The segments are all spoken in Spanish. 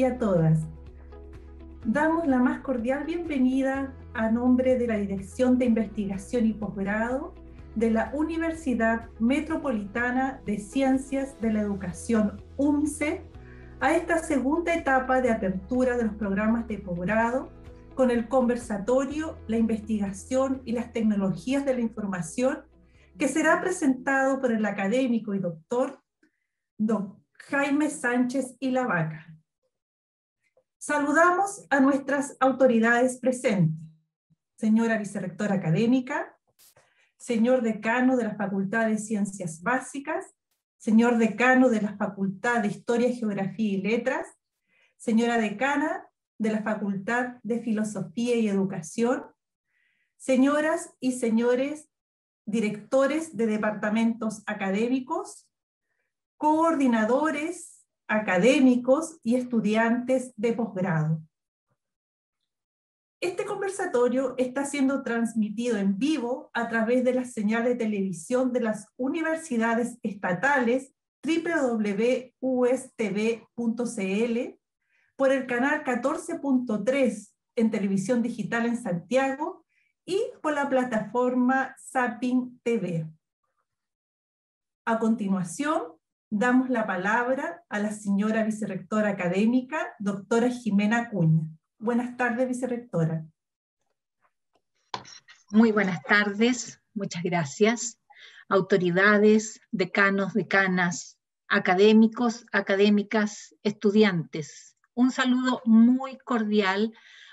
y a todas. Damos la más cordial bienvenida a nombre de la Dirección de Investigación y Posgrado de la Universidad Metropolitana de Ciencias de la Educación, UMCE, a esta segunda etapa de apertura de los programas de posgrado con el conversatorio, la investigación y las tecnologías de la información que será presentado por el académico y doctor don Jaime Sánchez y la Vaca. Saludamos a nuestras autoridades presentes, señora vicerrectora académica, señor decano de la Facultad de Ciencias Básicas, señor decano de la Facultad de Historia, Geografía y Letras, señora decana de la Facultad de Filosofía y Educación, señoras y señores directores de departamentos académicos, coordinadores académicos y estudiantes de posgrado. Este conversatorio está siendo transmitido en vivo a través de las señales de televisión de las universidades estatales www.ustv.cl por el canal 14.3 en televisión digital en Santiago y por la plataforma Zapping TV. A continuación, damos la palabra a la señora vicerrectora académica, doctora Jimena Cuña. Buenas tardes, vicerrectora. Muy buenas tardes, muchas gracias. Autoridades, decanos, decanas, académicos, académicas, estudiantes. Un saludo muy cordial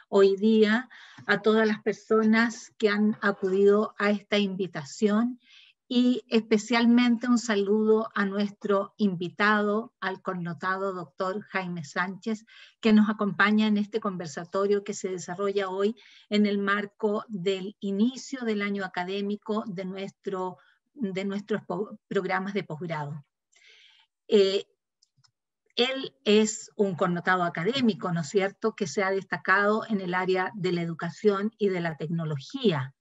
hoy día a todas las personas que han acudido a esta invitación y especialmente un saludo a nuestro invitado, al connotado doctor Jaime Sánchez, que nos acompaña en este conversatorio que se desarrolla hoy en el marco del inicio del año académico de, nuestro, de nuestros programas de posgrado. Eh, él es un connotado académico, ¿no es cierto?, que se ha destacado en el área de la educación y de la tecnología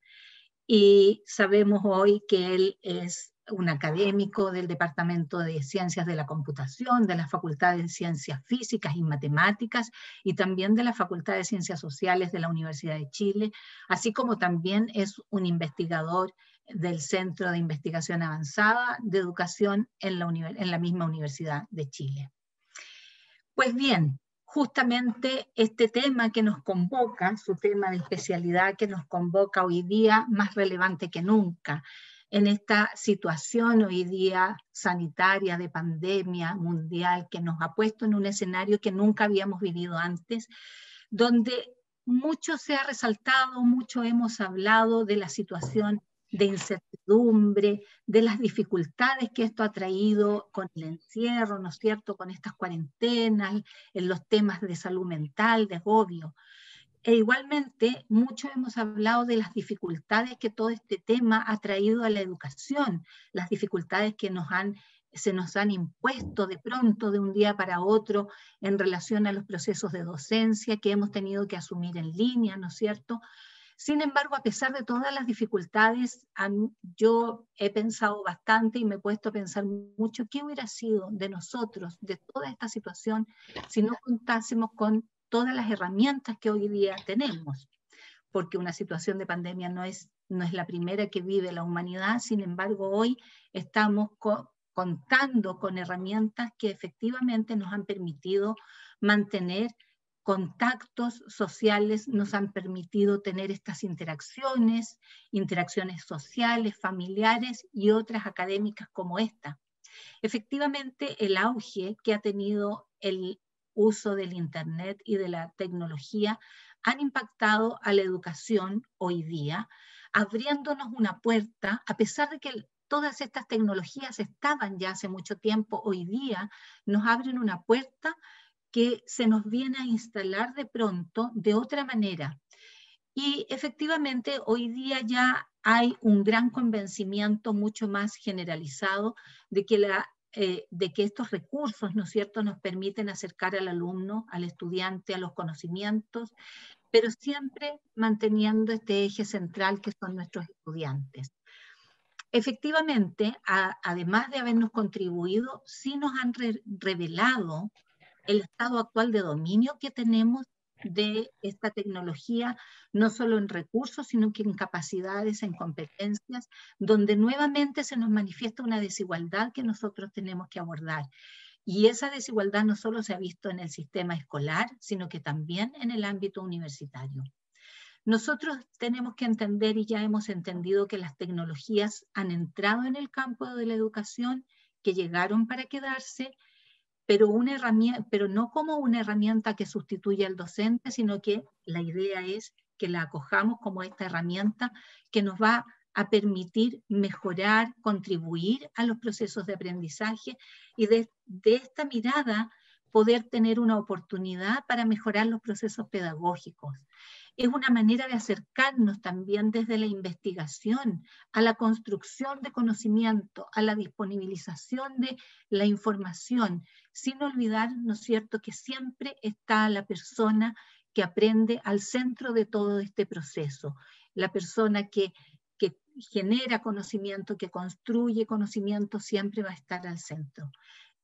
y sabemos hoy que él es un académico del Departamento de Ciencias de la Computación, de la Facultad de Ciencias Físicas y Matemáticas y también de la Facultad de Ciencias Sociales de la Universidad de Chile, así como también es un investigador del Centro de Investigación Avanzada de Educación en la, misma Universidad de Chile. Pues bien, justamente este tema que nos convoca, su tema de especialidad que nos convoca hoy día más relevante que nunca. En esta situación hoy día sanitaria de pandemia mundial que nos ha puesto en un escenario que nunca habíamos vivido antes, donde mucho se ha resaltado, mucho hemos hablado de la situación de incertidumbre, de las dificultades que esto ha traído con el encierro, ¿no es cierto?, con estas cuarentenas, en los temas de salud mental, de agobio. E igualmente, mucho hemos hablado de las dificultades que todo este tema ha traído a la educación, las dificultades que nos han, se nos han impuesto de pronto, de un día para otro, en relación a los procesos de docencia que hemos tenido que asumir en línea, ¿no es cierto?, sin embargo, a pesar de todas las dificultades, yo he pensado bastante y me he puesto a pensar mucho qué hubiera sido de nosotros, de toda esta situación, si no contásemos con todas las herramientas que hoy día tenemos. Porque una situación de pandemia no es, no es la primera que vive la humanidad, sin embargo, hoy estamos contando con herramientas que efectivamente nos han permitido mantener contactos sociales nos han permitido tener estas interacciones, interacciones sociales, familiares y otras académicas como esta. Efectivamente, el auge que ha tenido el uso del Internet y de la tecnología han impactado a la educación hoy día, abriéndonos una puerta, a pesar de que todas estas tecnologías estaban ya hace mucho tiempo, hoy día nos abren una puerta que se nos viene a instalar de pronto de otra manera. Y efectivamente hoy día ya hay un gran convencimiento mucho más generalizado de que, la, eh, de que estos recursos, ¿no es cierto?, nos permiten acercar al alumno, al estudiante, a los conocimientos, pero siempre manteniendo este eje central que son nuestros estudiantes. Efectivamente, además de habernos contribuido, sí nos han revelado el estado actual de dominio que tenemos de esta tecnología, no solo en recursos, sino que en capacidades, en competencias, donde nuevamente se nos manifiesta una desigualdad que nosotros tenemos que abordar. Y esa desigualdad no solo se ha visto en el sistema escolar, sino que también en el ámbito universitario. Nosotros tenemos que entender y ya hemos entendido que las tecnologías han entrado en el campo de la educación, que llegaron para quedarse, pero, una herramienta, pero no como una herramienta que sustituye al docente, sino que la idea es que la acojamos como esta herramienta que nos va a permitir mejorar, contribuir a los procesos de aprendizaje y de, esta mirada poder tener una oportunidad para mejorar los procesos pedagógicos. Es una manera de acercarnos también desde la investigación a la construcción de conocimiento, a la disponibilización de la información, sin olvidar, ¿no es cierto?, que siempre está la persona que aprende al centro de todo este proceso, la persona que genera conocimiento, que construye conocimiento, siempre va a estar al centro.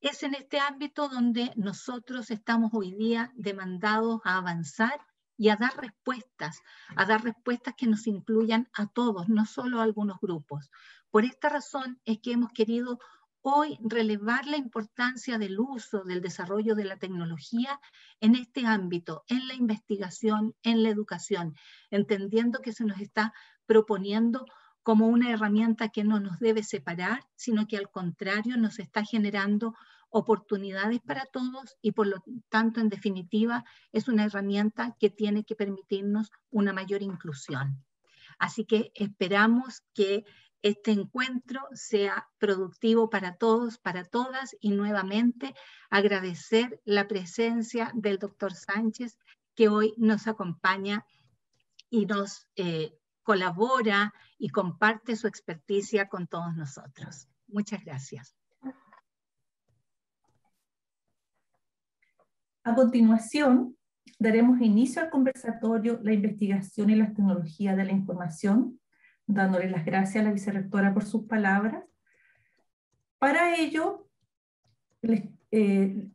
Es en este ámbito donde nosotros estamos hoy día demandados a avanzar y a dar respuestas, a dar respuestas que nos incluyan a todos, no solo a algunos grupos. Por esta razón es que hemos querido hoy relevar la importancia del uso, del desarrollo de la tecnología en este ámbito, en la investigación, en la educación, entendiendo que se nos está proponiendo como una herramienta que no nos debe separar, sino que al contrario nos está generando oportunidades para todos y por lo tanto, en definitiva, es una herramienta que tiene que permitirnos una mayor inclusión. Así que esperamos que este encuentro sea productivo para todos, para todas y nuevamente agradecer la presencia del doctor Sánchez que hoy nos acompaña y nos eh, colabora y comparte su experticia con todos nosotros. Muchas gracias. A continuación, daremos inicio al conversatorio La investigación y las tecnologías de la información, dándole las gracias a la vicerrectora por sus palabras. Para ello, eh,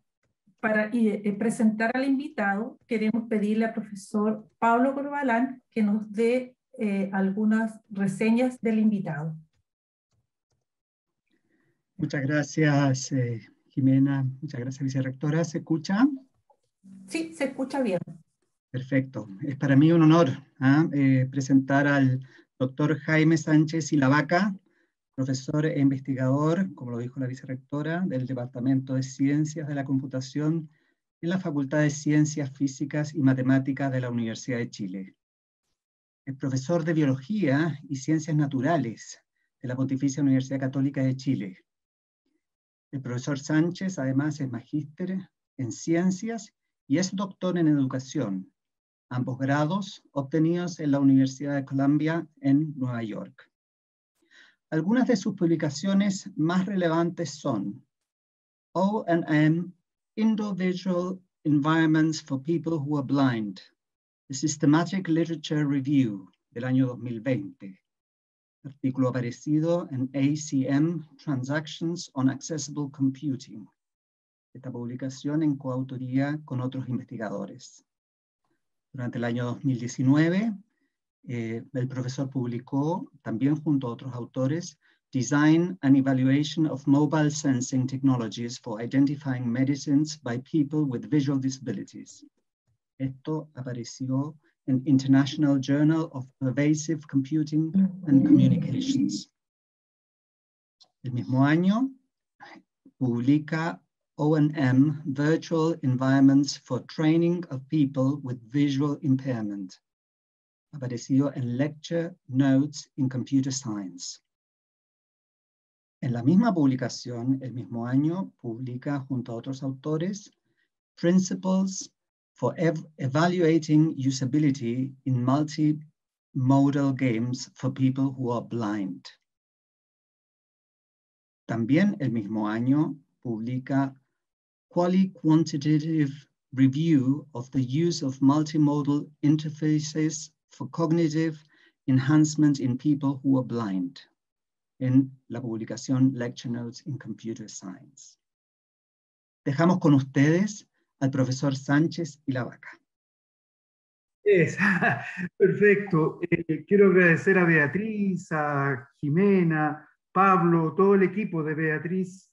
para eh, presentar al invitado, queremos pedirle al profesor Pablo Corbalán que nos dé eh, algunas reseñas del invitado. Muchas gracias, Jimena. Muchas gracias, vicerrectora. ¿Se escucha? Sí, se escucha bien. Perfecto. Es para mí un honor ¿ah? eh, presentar al doctor Jaime Sánchez Ilavaca, profesor e investigador, como lo dijo la vicerrectora, del Departamento de Ciencias de la Computación en la Facultad de Ciencias Físicas y Matemáticas de la Universidad de Chile. Es profesor de Biología y Ciencias Naturales de la Pontificia Universidad Católica de Chile. El profesor Sánchez además es magíster en Ciencias y es doctor en Educación, ambos grados obtenidos en la Universidad de Columbia en Nueva York. Algunas de sus publicaciones más relevantes son O&M Individual Environments for People Who Are Blind, The Systematic Literature Review del año 2020, artículo aparecido en ACM Transactions on Accessible Computing, esta publicación en coautoría con otros investigadores. Durante el año 2019, eh, el profesor publicó, también junto a otros autores, Design and Evaluation of Mobile Sensing Technologies for Identifying Medicines by People with Visual Disabilities, esto apareció en International Journal of Pervasive Computing and Communications. El mismo año publica O&M Virtual Environments for Training of People with Visual Impairment, aparecido en Lecture Notes in Computer Science. En la misma publicación, el mismo año, publica junto a otros autores Principles for ev evaluating usability in multimodal games for people who are blind. También el mismo año publica Quali-Quantitative Review of the Use of Multimodal Interfaces for Cognitive Enhancement in People Who Are Blind en la publicación Lecture Notes in Computer Science. Dejamos con ustedes al profesor Sánchez y la vaca. Es, perfecto. Eh, quiero agradecer a Beatriz, a Jimena, Pablo, todo el equipo de Beatriz,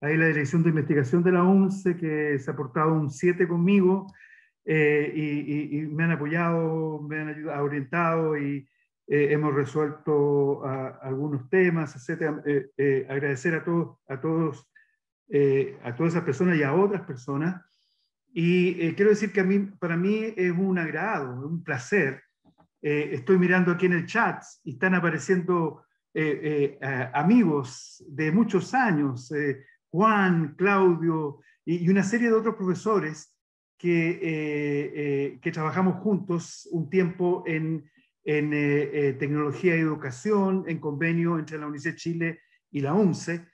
ahí la Dirección de Investigación de la UNCE, que se ha portado un 7 conmigo eh, y, me han apoyado, me han ayudado, orientado y eh, hemos resuelto algunos temas, etc. agradecer a todos, a todos, a todas esas personas y a otras personas y eh, quiero decir que a mí, para mí es un agrado, un placer. Eh, estoy mirando aquí en el chat y están apareciendo eh, amigos de muchos años, Juan, Claudio y, una serie de otros profesores que, que trabajamos juntos un tiempo en, en tecnología y educación, en convenio entre la UNICEF Chile y la UNCE.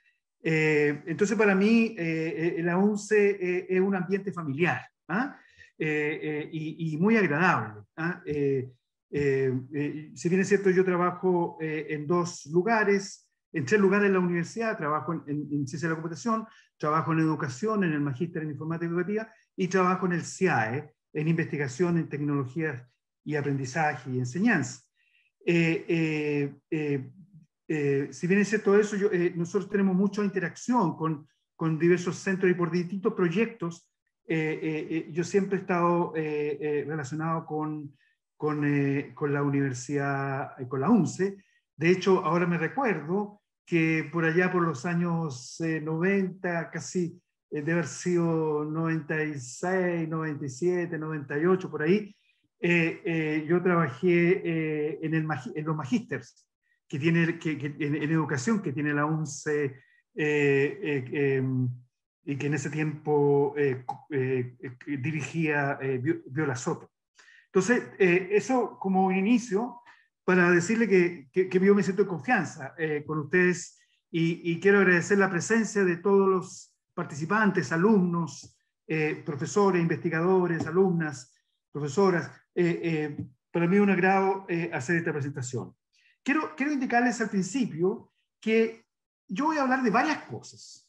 Eh, entonces, para mí, eh, eh la UNCE eh, es un ambiente familiar ¿ah? y, y, muy agradable. ¿ah? si bien es cierto, yo trabajo en dos lugares, en tres lugares en la universidad, trabajo en, en, ciencia de la computación, trabajo en educación, en el magíster en informática educativa y trabajo en el CIAE, en investigación en tecnologías y aprendizaje y enseñanza. Eh, eh, si bien es cierto eso, eh, nosotros tenemos mucha interacción con, con, diversos centros y por distintos proyectos. Eh, yo siempre he estado relacionado con, con, con, la universidad, con la UNCE. De hecho, ahora me recuerdo que por allá por los años 90, casi de haber sido 96, 97, 98, por ahí, yo trabajé en, el, en los magísteres que tiene que, en, educación que tiene la UNCE eh, eh, em, y que en ese tiempo eh, dirigía Viola Soto. Entonces, eso como inicio para decirle que, que, yo me siento en confianza con ustedes y, quiero agradecer la presencia de todos los participantes, alumnos, profesores, investigadores, alumnas, profesoras. para mí es un agrado hacer esta presentación. Quiero, quiero indicarles al principio que yo voy a hablar de varias cosas.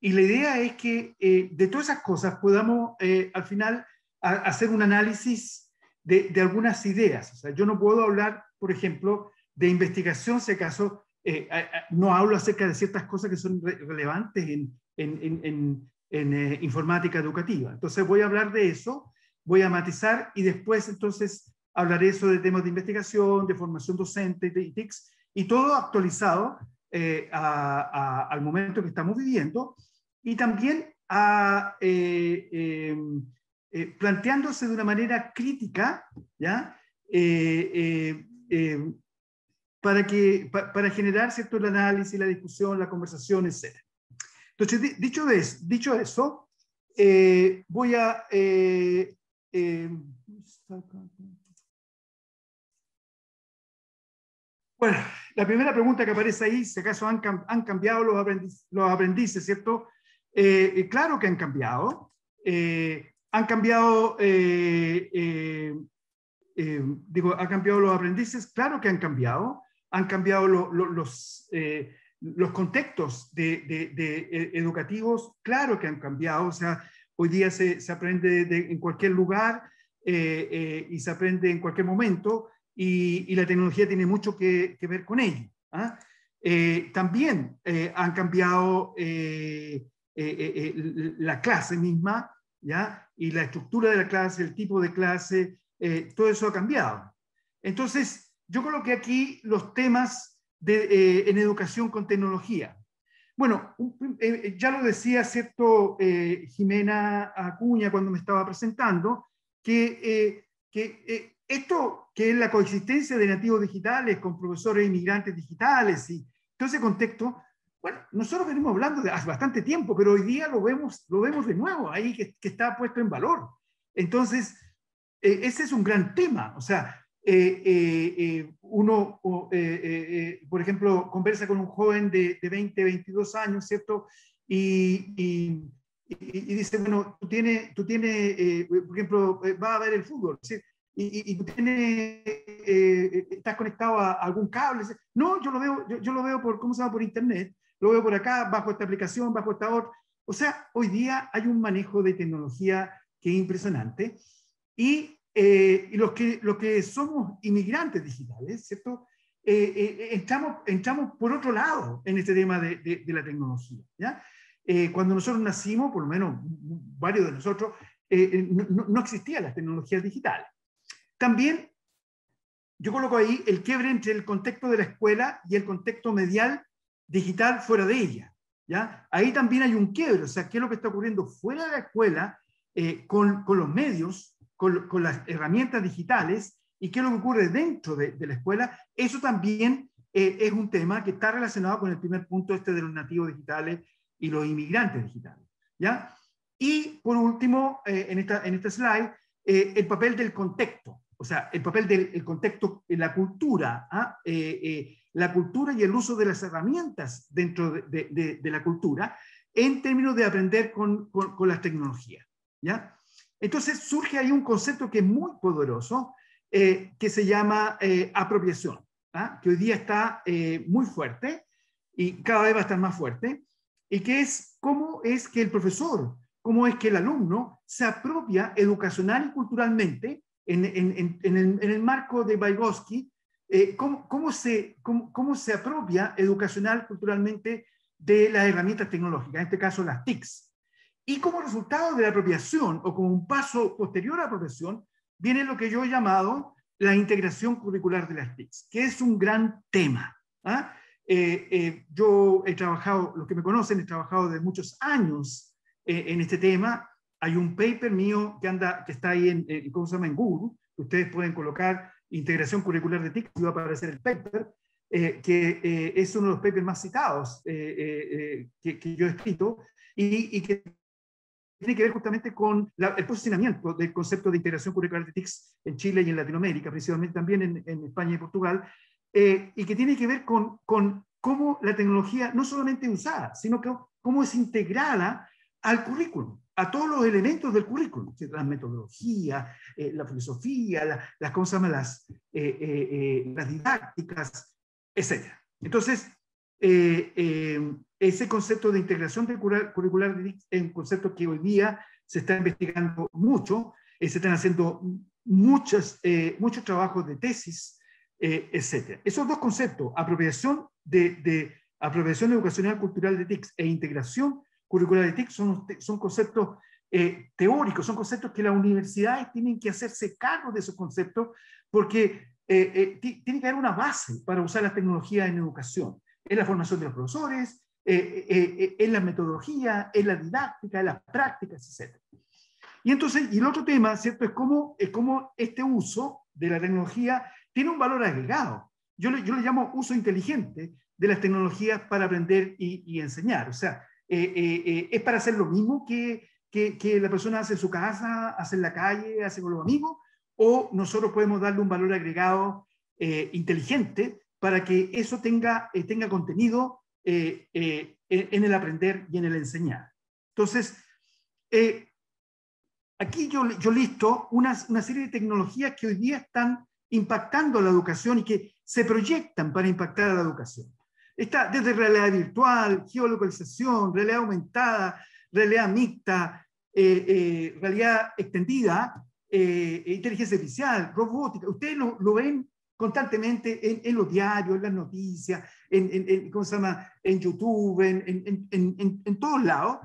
Y la idea es que eh, de todas esas cosas podamos eh, al final hacer un análisis de, de, algunas ideas. Yo no puedo hablar, por ejemplo, de investigación, si acaso eh, no hablo acerca de ciertas cosas que son relevantes en, en, en, en informática educativa. Entonces voy a hablar de eso, voy a matizar y después entonces hablaré sobre temas de investigación, de formación docente, de TICS, y todo actualizado eh, al momento que estamos viviendo, y también a, eh, em, eh, planteándose de una manera crítica, ¿ya? Em, para, que, para generar cierto el análisis, la discusión, la conversación, etc. Entonces, dicho, dicho eso, voy a... Bueno, la primera pregunta que aparece ahí, si acaso han, han cambiado los, aprendices, los aprendices ¿cierto? Eh, eh, claro que han cambiado. Eh, han cambiado, digo, han cambiado los aprendices, claro que han cambiado. Han cambiado los, los contextos educativos, claro que han cambiado. O sea, hoy día se, se aprende en cualquier lugar y se aprende en cualquier momento y, la tecnología tiene mucho que, ver con ello. ¿ah? Eh, también eh, han cambiado eh, la clase misma, Y la estructura de la clase, el tipo de clase, todo eso ha cambiado. Entonces, yo coloqué aquí los temas de, en educación con tecnología. Bueno, ya lo decía, ¿cierto? Jimena Acuña cuando me estaba presentando, que, que esto que es la coexistencia de nativos digitales con profesores inmigrantes digitales y todo ese contexto, bueno, nosotros venimos hablando de hace bastante tiempo, pero hoy día lo vemos, lo vemos de nuevo ahí que, está puesto en valor. Entonces, eh, ese es un gran tema. O sea, eh, eh, uno, por ejemplo, conversa con un joven de, de 20, 22 años, ¿cierto? Y, y, dice, bueno, tú tienes, tú tienes por ejemplo, va a ver el fútbol. ¿sí? y, y tiene, eh, estás conectado a, algún cable. No, yo lo veo, yo, yo, lo veo por, ¿cómo se llama? Por internet. Lo veo por acá, bajo esta aplicación, bajo esta otra. O sea, hoy día hay un manejo de tecnología que es impresionante. Y, eh, y los, que, los que somos inmigrantes digitales, ¿cierto? Eh, eh, entramos, entramos por otro lado en este tema de, de, la tecnología. ¿ya? cuando nosotros nacimos, por lo menos varios de nosotros, no, no, existían las tecnologías digitales. También yo coloco ahí el quiebre entre el contexto de la escuela y el contexto medial digital fuera de ella. ¿ya? Ahí también hay un quiebre, o sea, ¿qué es lo que está ocurriendo fuera de la escuela con, con, los medios, con, las herramientas digitales y qué es lo que ocurre dentro de, la escuela, eso también eh, es un tema que está relacionado con el primer punto este de los nativos digitales y los inmigrantes digitales. ¿ya? Y por último, eh, en, esta, en este slide, eh, el papel del contexto, o sea, el papel del contexto en la cultura, ¿ah? La cultura y el uso de las herramientas dentro de, la cultura en términos de aprender con, con, con las tecnologías. ¿ya? Entonces surge ahí un concepto que es muy poderoso, eh, que se llama eh, apropiación, ¿ah? que hoy día está eh, muy fuerte y cada vez va a estar más fuerte, y que es cómo es que el profesor, cómo es que el alumno se apropia educacional y culturalmente en, el, el, marco de Vygotsky, cómo, cómo, se, cómo, cómo, se apropia educacional culturalmente de las herramientas tecnológicas, en este caso las TICs. Y como resultado de la apropiación o como un paso posterior a la apropiación, viene lo que yo he llamado la integración curricular de las TICs, que es un gran tema. ¿ah? Eh, eh, yo he trabajado, los que me conocen, he trabajado de muchos años eh, en este tema. Hay un paper mío que, anda, que está ahí en, ¿cómo se llama? en Google, que ustedes pueden colocar integración curricular de TICs y va a aparecer el paper, que es uno de los papers más citados que, que, yo he escrito y, que tiene que ver justamente con el posicionamiento del concepto de integración curricular de TICS en Chile y en Latinoamérica, principalmente también en, España y Portugal, eh, y que tiene que ver con, cómo la tecnología no solamente usada, sino que cómo es integrada al currículum, a todos los elementos del currículum, la metodología, eh, la filosofía, la, las, ¿cómo se llama? Las, eh, las didácticas, etc. Entonces, ese concepto de integración curricular es un concepto que hoy día se está investigando mucho, eh, se están haciendo muchos, eh, muchos trabajos de tesis, eh, etc. Esos dos conceptos, apropiación, de, de, apropiación educacional cultural de TICS e integración curricular de TICS, son, son conceptos teóricos, son conceptos que las universidades tienen que hacerse cargo de esos conceptos porque tiene que haber una base para usar la tecnología en educación, en la formación de los profesores, eh, eh, eh, en la metodología, en la didáctica, en las prácticas, etc. Y entonces, y el otro tema, ¿cierto? Es cómo, es cómo este uso de la tecnología tiene un valor agregado. Yo le, yo le llamo uso inteligente de las tecnologías para aprender y, y enseñar. O sea, es para hacer lo mismo que, que, la persona hace en su casa, hace en la calle, hace con los amigos, o nosotros podemos darle un valor agregado inteligente para que eso tenga, tenga contenido eh, eh, en el aprender y en el enseñar. Entonces, eh, aquí yo, yo listo una, una, serie de tecnologías que hoy día están impactando a la educación y que se proyectan para impactar a la educación. Está desde realidad virtual, geolocalización, realidad aumentada, realidad mixta, realidad extendida, inteligencia artificial, robótica. Ustedes lo, lo ven constantemente en, los diarios, en las noticias, en, en, ¿cómo se llama? en YouTube, en, todos lados.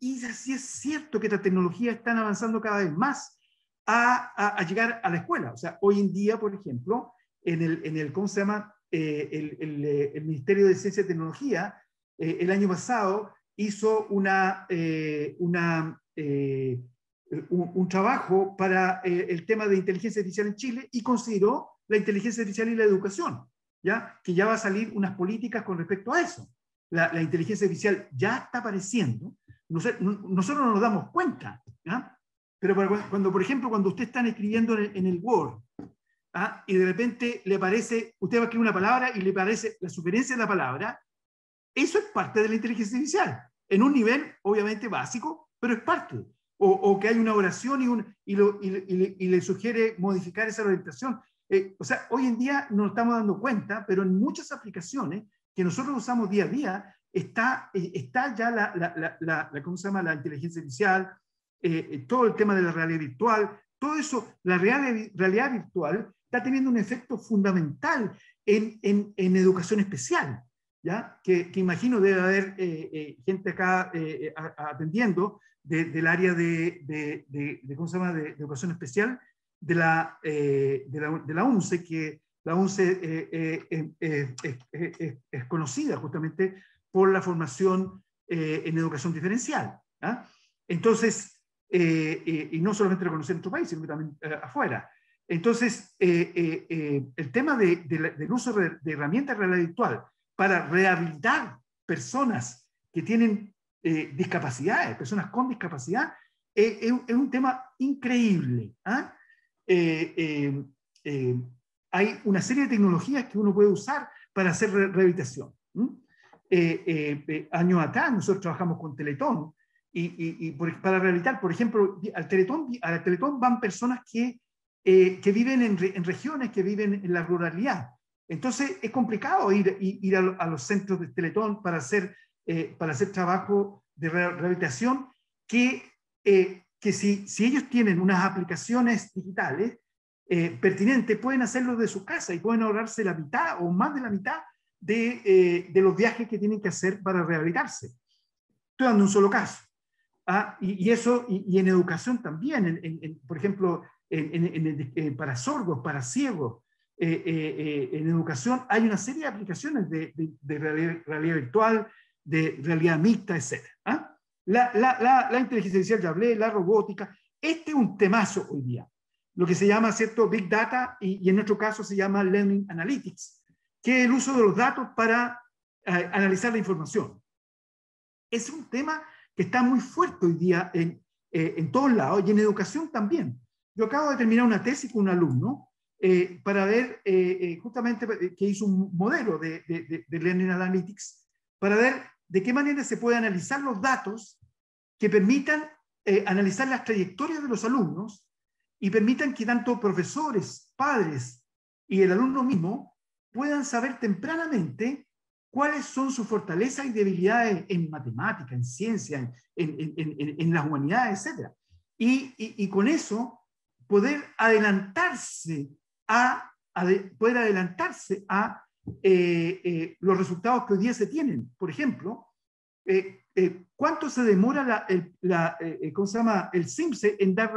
Y, así es cierto que estas tecnologías están avanzando cada vez más a, a, llegar a la escuela. O sea, hoy en día, por ejemplo, en el, en el ¿cómo se llama? Eh, el, el, el, Ministerio de Ciencia y Tecnología, eh, el año pasado, hizo una, eh, una un, un, trabajo para el tema de inteligencia artificial en Chile y consideró la inteligencia artificial y la educación, ¿ya? Que ya va a salir unas políticas con respecto a eso. La, la inteligencia artificial ya está apareciendo, nosotros, nosotros no nos damos cuenta, ¿ya? Pero cuando, por ejemplo, cuando usted está escribiendo en el, Word, ¿ah? y de repente le aparece, usted va a escribir una palabra y le aparece la sugerencia de la palabra, eso es parte de la inteligencia artificial, en un nivel obviamente básico, pero es parte. O, o que hay una oración y, un, y, lo, y, y, y, le sugiere modificar esa orientación. Eh, o sea, hoy en día nos estamos dando cuenta, pero en muchas aplicaciones que nosotros usamos día a día, está, eh, está ya la, la, la, ¿cómo se llama? la inteligencia artificial, todo el tema de la realidad virtual, todo eso, la realidad, virtual está teniendo un efecto fundamental en, en, educación especial, ¿ya? Que, imagino debe haber gente acá atendiendo del área de, de, de, ¿cómo se llama?, de, educación especial de la, de la, de la UNCE, que la UNCE eh, eh, eh, es conocida justamente por la formación en educación diferencial. ¿ah? Entonces, y no solamente reconocida en nuestro país, sino también afuera. Entonces, el tema del uso de herramientas de realidad virtual para rehabilitar personas que tienen discapacidades, personas con discapacidad, es un tema increíble. ¿ah? hay una serie de tecnologías que uno puede usar para hacer rehabilitación. Eh, eh, eh, años atrás nosotros trabajamos con Teletón y, para rehabilitar, por ejemplo, al Teletón, al Teletón van personas que, que viven en, regiones, que viven en la ruralidad. Entonces es complicado ir, ir a, los centros de Teletón para hacer, para hacer trabajo de rehabilitación que, que si, si ellos tienen unas aplicaciones digitales, eh, pertinente, pueden hacerlo de su casa y pueden ahorrarse la mitad o más de la mitad de, eh, de los viajes que tienen que hacer para rehabilitarse. Estoy dando un solo caso. ¿ah? Y, eso, y, en educación también, en, por ejemplo, en, para sordos, para ciegos, eh, en educación hay una serie de aplicaciones de, de, realidad, virtual, de realidad mixta, etc. ¿ah? La, la, la, la inteligencia artificial ya hablé, la robótica. Este es un temazo hoy día lo que se llama cierto Big Data y, en nuestro caso se llama Learning Analytics, que es el uso de los datos para eh, analizar la información. Es un tema que está muy fuerte hoy día en, eh, en todos lados y en educación también. Yo acabo de terminar una tesis con un alumno eh, para ver justamente que hizo un modelo de, Learning Analytics para ver de qué manera se puede analizar los datos que permitan analizar las trayectorias de los alumnos y permitan que tanto profesores, padres y el alumno mismo puedan saber tempranamente cuáles son sus fortalezas y debilidades en matemática, en ciencia, en, las humanidades, etc. Y, con eso poder adelantarse a, poder adelantarse a eh, eh, los resultados que hoy día se tienen. Por ejemplo, eh, ¿cuánto se demora la, el, la, ¿cómo se llama? el CIMSE en dar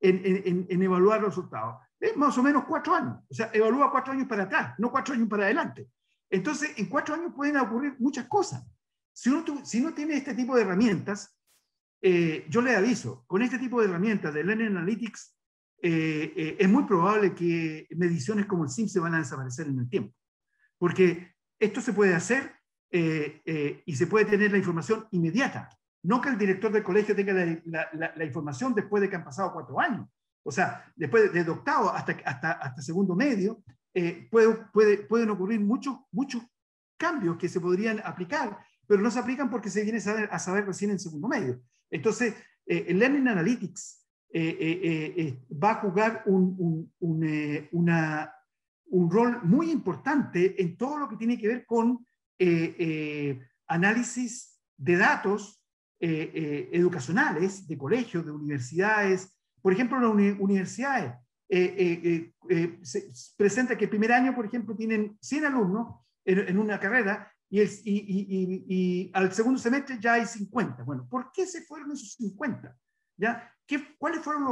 en, evaluar los resultados. Es más o menos cuatro años. O sea, evalúa cuatro años para atrás, no cuatro años para adelante. Entonces, en cuatro años pueden ocurrir muchas cosas. Si uno, si uno tiene este tipo de herramientas, eh, yo le aviso, con este tipo de herramientas de Learning Analytics, eh, eh, es muy probable que mediciones como el SIM se van a desaparecer en el tiempo. Porque esto se puede hacer y se puede tener la información inmediata. No que el director del colegio tenga la, información después de que han pasado cuatro años. O sea, después de, octavo hasta, hasta, segundo medio, eh, puede, puede, pueden ocurrir muchos, muchos cambios que se podrían aplicar, pero no se aplican porque se viene a saber, a saber recién en segundo medio. Entonces, eh, el Learning Analytics eh, va a jugar un, un, una, un, rol muy importante en todo lo que tiene que ver con análisis de datos eh, eh, educacionales, de colegios, de universidades. Por ejemplo, las universidades eh, se presenta que el primer año, por ejemplo, tienen 100 alumnos en, una carrera y, el, y, y, al segundo semestre ya hay 50. Bueno, ¿por qué se fueron esos 50? ¿Ya? ¿Qué, ¿Cuáles fueron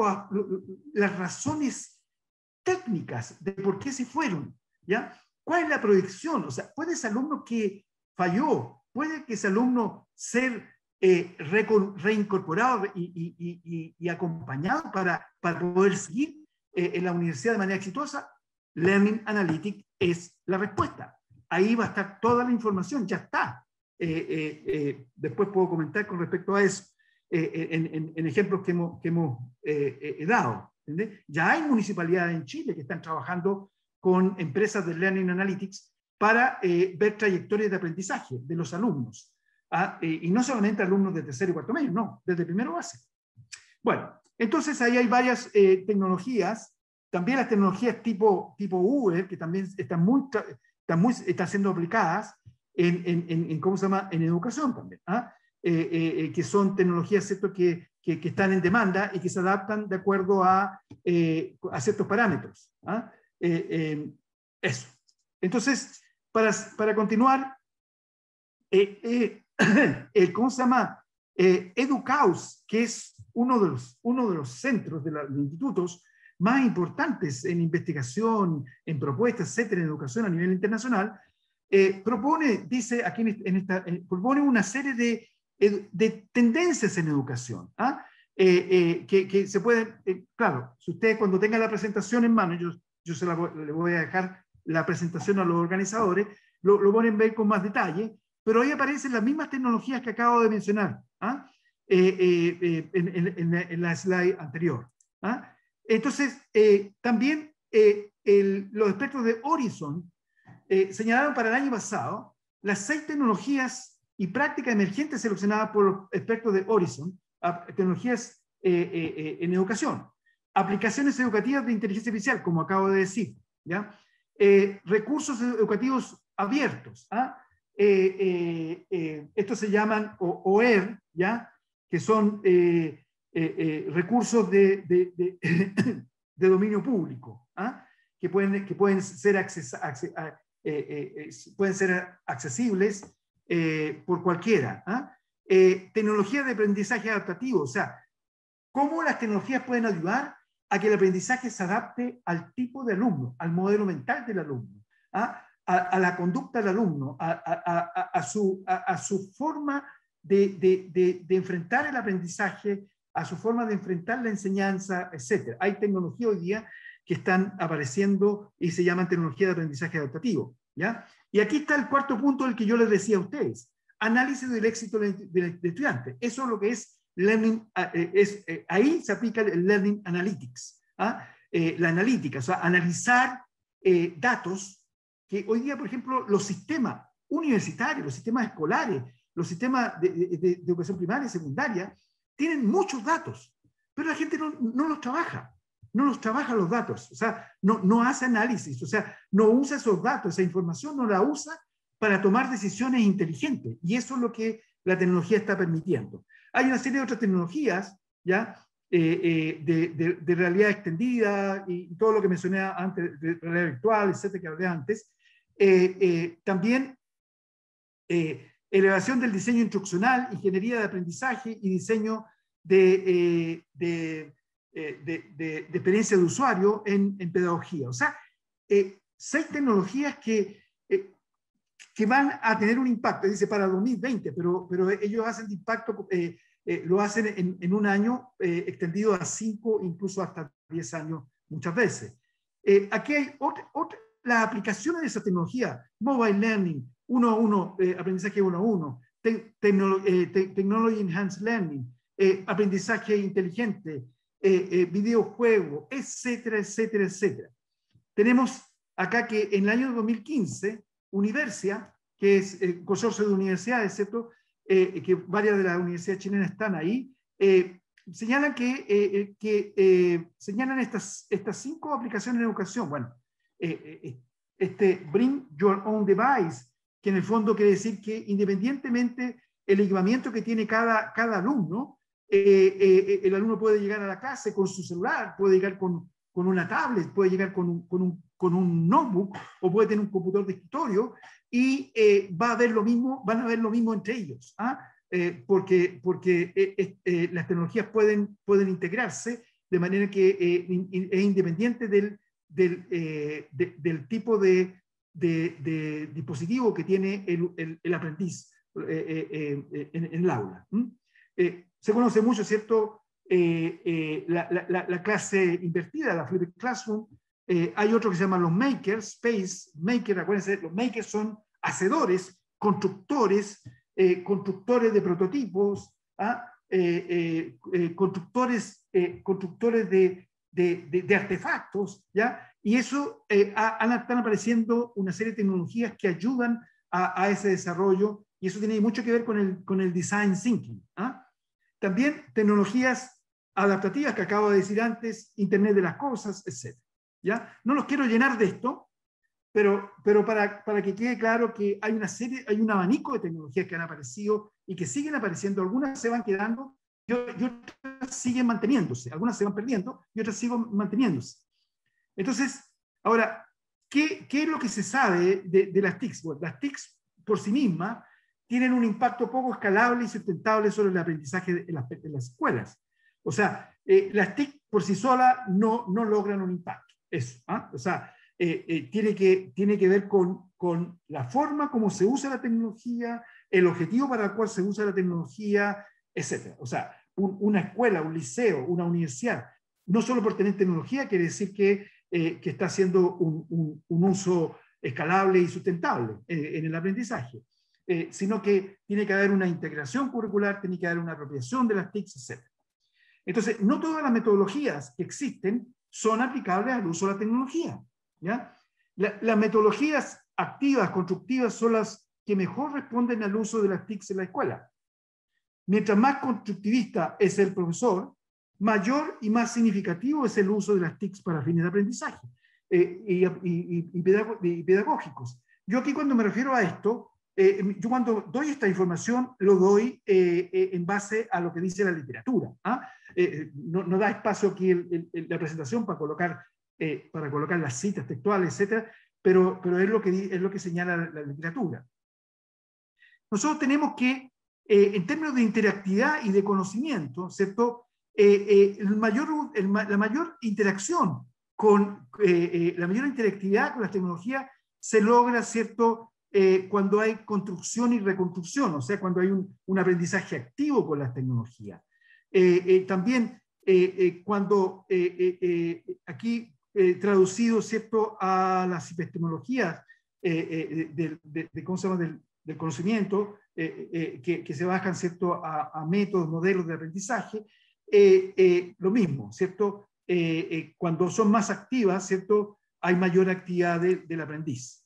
las razones técnicas de por qué se fueron? ¿Ya? ¿Cuál es la proyección? O sea, ¿puede ese alumno que falló, puede que ese alumno ser eh, reincorporado y, acompañado para, para, poder seguir eh, en la universidad de manera exitosa, Learning Analytics es la respuesta. Ahí va a estar toda la información, ya está. Eh, después puedo comentar con respecto a eso en, ejemplos que hemos, que hemos dado. Ya hay municipalidades en Chile que están trabajando con empresas de Learning Analytics para ver trayectorias de aprendizaje de los alumnos y no solamente alumnos de tercero y cuarto medio, no, desde primero base. Bueno, entonces ahí hay varias eh, tecnologías, también las tecnologías tipo, tipo Uber, que también están, muy, están, muy, están siendo aplicadas en, en, en, ¿cómo se llama?, en educación también. ¿ah? Que son tecnologías ¿cierto? Que, que, están en demanda y que se adaptan de acuerdo a, a ciertos parámetros. ¿ah? eso. Entonces, para, para continuar, ¿cómo se llama? Educaus, que es uno de los, uno de los centros de, los institutos más importantes en investigación, en propuestas, etcétera, en educación a nivel internacional, eh, propone, dice aquí en esta, eh, propone una serie de, de tendencias en educación, ¿ah? eh, que, que, se pueden, claro, si ustedes cuando tengan la presentación en mano, yo, yo se la le voy a dejar la presentación a los organizadores, lo, lo pueden ver con más detalle, pero ahí aparecen las mismas tecnologías que acabo de mencionar. ¿ah? Eh, eh, eh, en, la slide anterior. ¿ah? Entonces, también los expertos de Horizon señalaron para el año pasado las seis tecnologías y prácticas emergentes seleccionadas por expertos de Horizon, tecnologías en educación, aplicaciones educativas de inteligencia artificial, como acabo de decir, ¿ya? recursos educativos abiertos. ¿ah? estos se llaman OER, ¿ya? que son eh, eh, eh, recursos de, de, dominio público, ¿ah? que, pueden, que pueden ser accesibles por cualquiera. ¿ah? tecnología de aprendizaje adaptativo, o sea, cómo las tecnologías pueden ayudar a que el aprendizaje se adapte al tipo de alumno, al modelo mental del alumno, ¿ah? a, la conducta del alumno, a, a, su, a, su forma de, enfrentar el aprendizaje, a su forma de enfrentar la enseñanza, etc. Hay tecnología hoy día que están apareciendo y se llaman tecnología de aprendizaje adaptativo. ¿ya? Y aquí está el cuarto punto del que yo les decía a ustedes. Análisis del éxito del, estudiante. Eso es lo que es learning, eh, es, eh, ahí se aplica el learning analytics, ¿ah? eh, la analítica, o sea, analizar datos que hoy día, por ejemplo, los sistemas universitarios, los sistemas escolares, los sistemas de, educación primaria y secundaria tienen muchos datos, pero la gente no, los trabaja, no los trabaja los datos, o sea, no, no hace análisis, o sea, no usa esos datos, esa información no la usa para tomar decisiones inteligentes, y eso es lo que la tecnología está permitiendo. Hay una serie de otras tecnologías, ¿ya? Eh, eh, de, realidad extendida y, todo lo que mencioné antes, de realidad virtual, etcétera, que hablé antes. Eh, también elevación del diseño instruccional, ingeniería de aprendizaje y diseño de, de, eh, de, de, experiencia de usuario en, en pedagogía. O sea, eh, seis tecnologías que, que van a tener un impacto, dice para 2020, pero, pero ellos hacen impacto, lo hacen en, en un año extendido a cinco, incluso hasta diez años muchas veces. aquí hay otra, otra, las aplicaciones de esa tecnología, mobile learning, uno a uno, eh, aprendizaje uno a uno, eh, technology enhanced learning, eh, aprendizaje inteligente, videojuego, etcétera, etcétera, etcétera. Tenemos acá que en el año 2015, Universia, que es el consorcio de universidades, ¿cierto? que varias de las universidades chilenas están ahí, señalan que, que señalan estas, estas cinco aplicaciones en educación. Bueno, este Bring Your Own Device, que en el fondo quiere decir que independientemente el equipamiento que tiene cada, cada alumno, eh, eh, el alumno puede llegar a la clase con su celular, puede llegar con, con una tablet, puede llegar con un, con, un, con un, notebook o puede tener un computador de escritorio y eh, va a ver lo mismo, van a ver lo mismo entre ellos, ¿ah? porque, porque las tecnologías pueden, pueden integrarse de manera que es independiente del, del, del tipo de, de, dispositivo que tiene el, el, aprendiz eh, eh, eh, en, el aula. Se conoce mucho, ¿cierto? La, la, la, clase invertida, la flipped classroom. hay otro que se llama los makers, space, maker, acuérdense, los makers son hacedores, constructores, constructores de prototipos, ¿ah? constructores, constructores de, artefactos, ¿ya? Y eso, eh, están apareciendo una serie de tecnologías que ayudan a, ese desarrollo y eso tiene mucho que ver con el, con el design thinking. ¿ah? También tecnologías adaptativas que acabo de decir antes, Internet de las Cosas, etc. ¿ya? No los quiero llenar de esto, pero, pero para, para que quede claro que hay una serie, hay un abanico de tecnologías que han aparecido y que siguen apareciendo, algunas se van quedando y, otras siguen manteniéndose, algunas se van perdiendo y otras siguen manteniéndose. Entonces, ahora, ¿qué, qué es lo que se sabe de, de las TICs? Bueno, las TICs por sí mismas tienen un impacto poco escalable y sustentable sobre el aprendizaje en las, las escuelas. O sea, eh, las TIC por sí solas no, no logran un impacto. Eso. ¿ah? O sea, eh, eh, tiene, que, tiene que ver con, con la forma como se usa la tecnología, el objetivo para el cual se usa la tecnología, etc. O sea, una escuela, un liceo, una universidad, no solo por tener tecnología quiere decir que, que está haciendo un, un, un, uso escalable y sustentable en el aprendizaje. Eh, sino que tiene que haber una integración curricular, tiene que haber una apropiación de las TICs, etc. Entonces, no todas las metodologías que existen son aplicables al uso de la tecnología. ¿ya? las metodologías activas, constructivas, son las que mejor responden al uso de las TICs en la escuela. Mientras más constructivista es el profesor, mayor y más significativo es el uso de las TICs para fines de aprendizaje eh, y, pedagógicos. Yo aquí cuando me refiero a esto, eh, yo cuando doy esta información lo doy eh, eh, en base a lo que dice la literatura. ¿ah? No, no, da espacio aquí la presentación para colocar, para colocar las citas textuales, etcétera, pero, pero es, lo que, es lo que señala la, literatura. Nosotros tenemos que, en términos de interactividad y de conocimiento, ¿cierto? El mayor, la mayor interacción con la mayor interactividad con las tecnologías se logra, ¿cierto? Eh, cuando hay construcción y reconstrucción, o sea, cuando hay un, aprendizaje activo con las tecnologías. Eh, eh, también cuando aquí traducido ¿cierto? a las epistemologías de, ¿cómo se llama? Del, conocimiento, que, que, se bajan ¿cierto? A, métodos, modelos de aprendizaje, lo mismo, ¿cierto? cuando son más activas, ¿cierto? hay mayor actividad del aprendiz.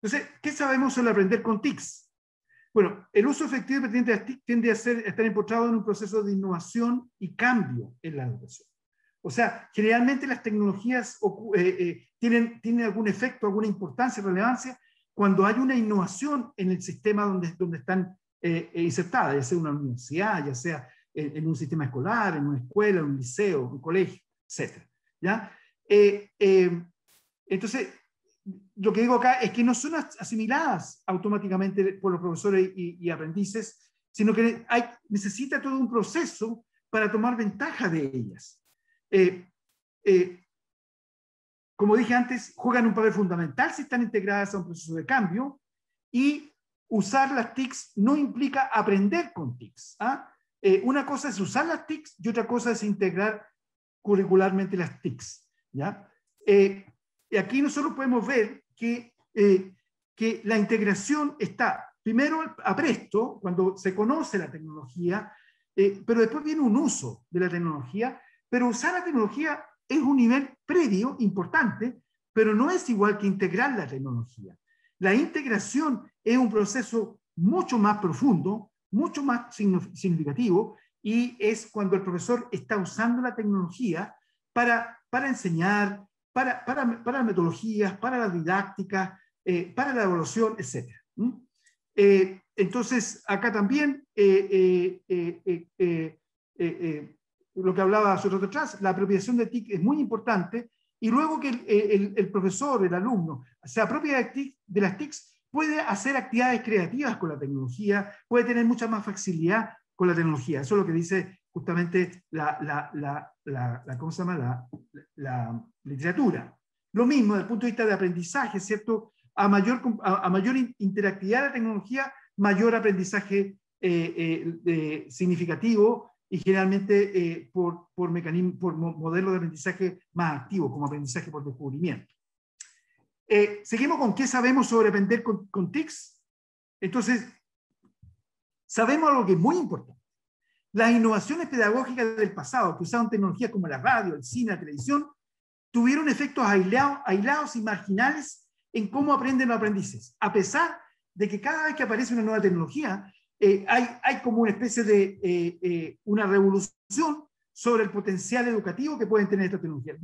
Entonces, ¿qué sabemos sobre aprender con TICs? Bueno, el uso efectivo y pertinente de TIC tiende a ser, estar empotrado en un proceso de innovación y cambio en la educación. O sea, generalmente las tecnologías eh, eh, tienen, tienen algún efecto, alguna importancia, relevancia, cuando hay una innovación en el sistema donde, donde están eh, insertadas, ya sea una universidad, ya sea en, en, un sistema escolar, en una escuela, en un liceo, un colegio, etc. ¿ya? entonces, lo que digo acá es que no son asimiladas automáticamente por los profesores y, aprendices, sino que hay, necesita todo un proceso para tomar ventaja de ellas. Eh, eh, como dije antes, juegan un papel fundamental si están integradas a un proceso de cambio y usar las TICs no implica aprender con TICs. ¿ah? Eh, una cosa es usar las TICs y otra cosa es integrar curricularmente las TICs. ¿ya? Aquí nosotros podemos ver que, eh, que la integración está primero a presto, cuando se conoce la tecnología, eh, pero después viene un uso de la tecnología, pero usar la tecnología es un nivel previo importante, pero no es igual que integrar la tecnología. La integración es un proceso mucho más profundo, mucho más significativo, y es cuando el profesor está usando la tecnología para, para enseñar, para, para, para metodologías, para la didáctica, eh, para la evaluación, etc. Eh, entonces, acá también, eh, lo que hablaba hace rato atrás, la apropiación de TIC es muy importante y luego que el, profesor, el alumno, se apropia de, de las TICs, puede hacer actividades creativas con la tecnología, puede tener mucha más facilidad con la tecnología. Eso es lo que dice justamente la, la, la, la ¿cómo se llama? La, literatura. Lo mismo desde el punto de vista de aprendizaje, ¿cierto? A mayor, a, mayor interactividad de la tecnología, mayor aprendizaje eh, eh, significativo y generalmente eh, por, por, mecanismo, por modelo de aprendizaje más activo, como aprendizaje por descubrimiento. seguimos con qué sabemos sobre aprender con, con TICs. Entonces, sabemos algo que es muy importante. Las innovaciones pedagógicas del pasado, que usaban tecnologías como la radio, el cine, la televisión, tuvieron efectos aislados, y marginales en cómo aprenden los aprendices, a pesar de que cada vez que aparece una nueva tecnología, eh, hay, como una especie de eh, eh, una revolución sobre el potencial educativo que pueden tener estas tecnologías.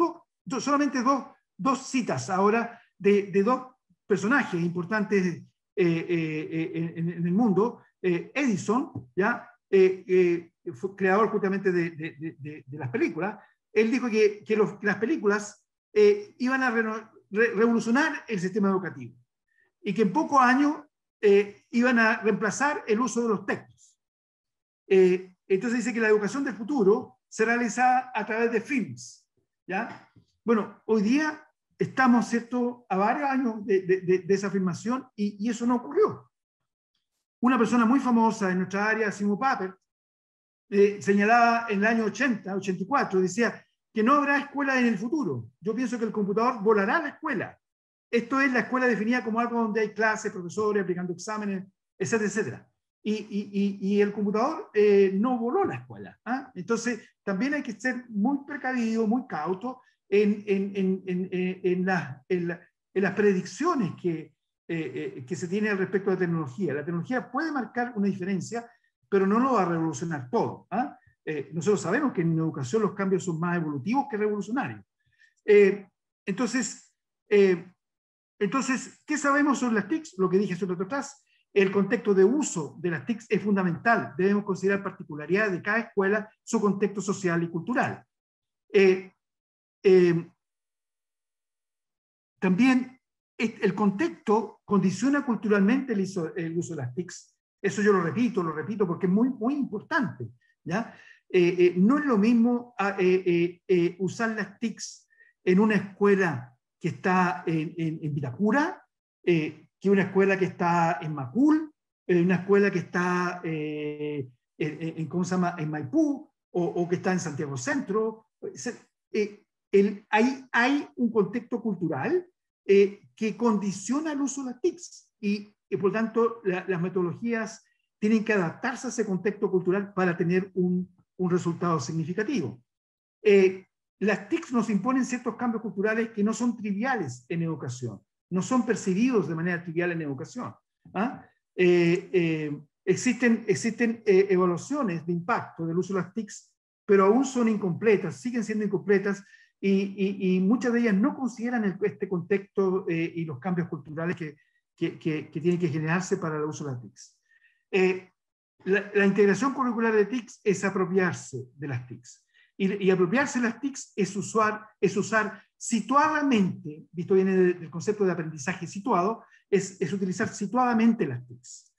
solamente dos, dos citas ahora de, dos personajes importantes en, el mundo, Edison, ¿ya? Fue creador justamente de, las películas, él dijo que, las películas iban a revolucionar el sistema educativo y que en pocos años iban a reemplazar el uso de los textos. entonces dice que la educación del futuro se realiza a través de films. ¿ya? Bueno, hoy día estamos, ¿cierto?, a varios años de, esa afirmación y, eso no ocurrió. Una persona muy famosa en nuestra área, Simon Papert, eh, señalaba en el año 80, 84, decía que no habrá escuela en el futuro. Yo pienso que el computador volará la escuela. Esto es la escuela definida como algo donde hay clases, profesores, aplicando exámenes, etcétera, etcétera y, el computador eh, no voló la escuela. ¿ah? Entonces, también hay que ser muy precavido, muy cauto en, en, en, en las predicciones que, eh, eh, que se tiene respecto a la tecnología. La tecnología puede marcar una diferencia, pero no lo va a revolucionar todo. ¿ah? nosotros sabemos que en educación los cambios son más evolutivos que revolucionarios. entonces, entonces, ¿qué sabemos sobre las TICs? Lo que dije sobre atrás, el contexto de uso de las TICs es fundamental. Debemos considerar particularidades de cada escuela, su contexto social y cultural. Eh, eh, también el contexto condiciona culturalmente el uso, de las TICs. Eso yo lo repito, lo repito porque es muy, muy importante. ¿ya? Eh, no es lo mismo ah, usar las TICs en una escuela que está en, en, en Vitacura, que una escuela que está en Macul, una escuela que está eh, en, ¿cómo se llama? en Maipú, o, que está en Santiago Centro. Eh, el, hay, hay un contexto cultural eh, que condiciona el uso de las TICs y, por tanto las metodologías tienen que adaptarse a ese contexto cultural para tener un, un resultado significativo. las TICs nos imponen ciertos cambios culturales que no son triviales en educación no son percibidos de manera trivial en educación. ¿ah? Eh, eh, existen existen eh, evaluaciones de impacto del uso de las TICs, pero aún son incompletas, siguen siendo incompletas y, muchas de ellas no consideran este contexto y los cambios culturales que, que, tienen que generarse para el uso de las TICs. La, la, integración curricular de TICs es apropiarse de las TICs. Y, y apropiarse de las TICs es usar, es usar situadamente, visto viene del, concepto de aprendizaje situado, es, utilizar situadamente las TICs.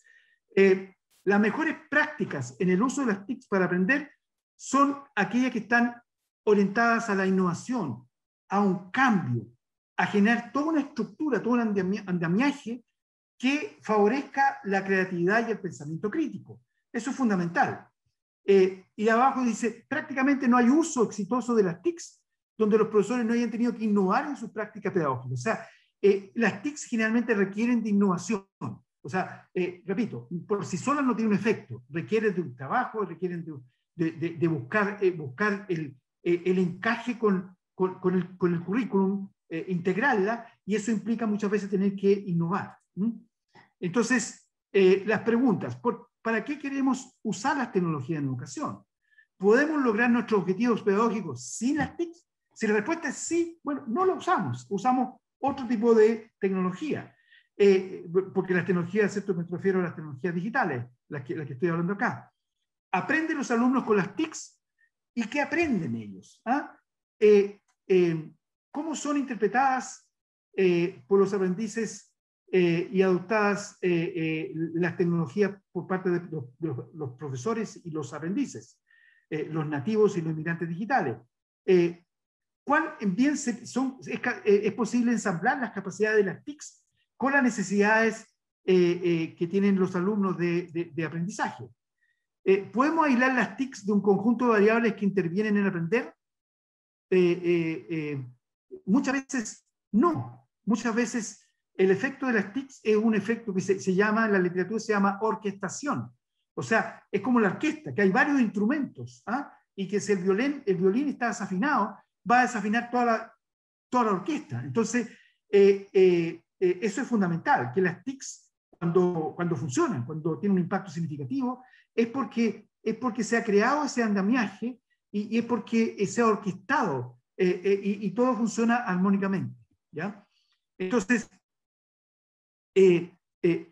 Eh, las mejores prácticas en el uso de las TICs para aprender son aquellas que están orientadas a la innovación, a un cambio, a generar toda una estructura, todo un andamiaje que favorezca la creatividad y el pensamiento crítico. Eso es fundamental. Eh, y abajo dice, prácticamente no hay uso exitoso de las TICs donde los profesores no hayan tenido que innovar en sus prácticas pedagógicas. O sea, eh, las TICs generalmente requieren de innovación. O sea, eh, repito, por sí solas no tienen un efecto, requieren de un trabajo, requieren de, de, buscar, eh, buscar el, el, encaje con, el, currículum, integrarla, y eso implica muchas veces tener que innovar. Entonces, las preguntas, ¿por, ¿para qué queremos usar las tecnologías en educación? ¿Podemos lograr nuestros objetivos pedagógicos sin las TICs? Si la respuesta es sí, bueno, no lo usamos, usamos otro tipo de tecnología. Eh, porque las tecnologías, ¿cierto? Me refiero a las tecnologías digitales, las que, las que estoy hablando acá. ¿Aprenden los alumnos con las TICs? ¿Y qué aprenden ellos? ¿Ah? Eh, eh, ¿Cómo son interpretadas por los aprendices y adoptadas las tecnologías por parte de los, profesores y los aprendices, los nativos y los inmigrantes digitales? cuál bien son, eh, es, posible ensamblar las capacidades de las TICs con las necesidades eh, eh, que tienen los alumnos de, aprendizaje. ¿Podemos aislar las TICs de un conjunto de variables que intervienen en aprender? muchas veces no. Muchas veces el efecto de las TICs es un efecto que se, se llama, en la literatura se llama orquestación. O sea, es como la orquesta, que hay varios instrumentos, ¿ah? y que si el violín, el violín está desafinado, va a desafinar toda la, toda la orquesta. Entonces, eh, eh, eh, eso es fundamental, que las TICs, cuando, cuando funcionan, cuando tienen un impacto significativo, es porque, es porque se ha creado ese andamiaje y, es porque se ha orquestado y, todo funciona armónicamente. ¿ya? Entonces,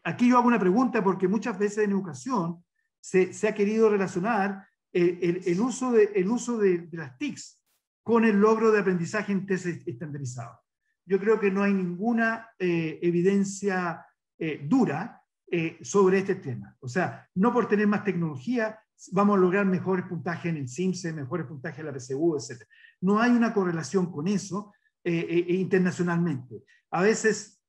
aquí yo hago una pregunta porque muchas veces en educación se, ha querido relacionar el, uso, de, el uso de, las TICs con el logro de aprendizaje en test estandarizado. Yo creo que no hay ninguna eh, evidencia eh, dura eh, sobre este tema. O sea, no por tener más tecnología vamos a lograr mejores puntajes en el CIMSE, mejores puntajes en la PSU, etc. No hay una correlación con eso internacionalmente. A veces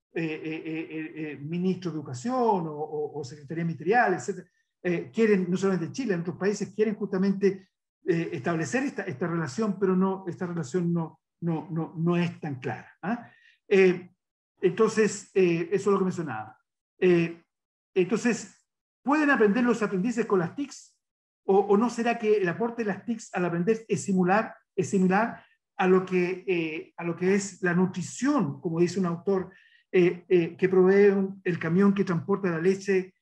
ministro de Educación o, o, o Secretaría Ministerial, etc., quieren, no solamente en Chile, en otros países, quieren justamente eh, establecer esta, esta, relación, pero no, esta relación no, no, no, no es tan clara. ¿ah? Eh, entonces, eh, eso es lo que mencionaba. Entonces, ¿pueden aprender los aprendices con las TICs? O, ¿O, no será que el aporte de las TICs al aprender es similar, es similar a, lo que, a lo que es la nutrición, como dice un autor, que provee el camión que transporta la leche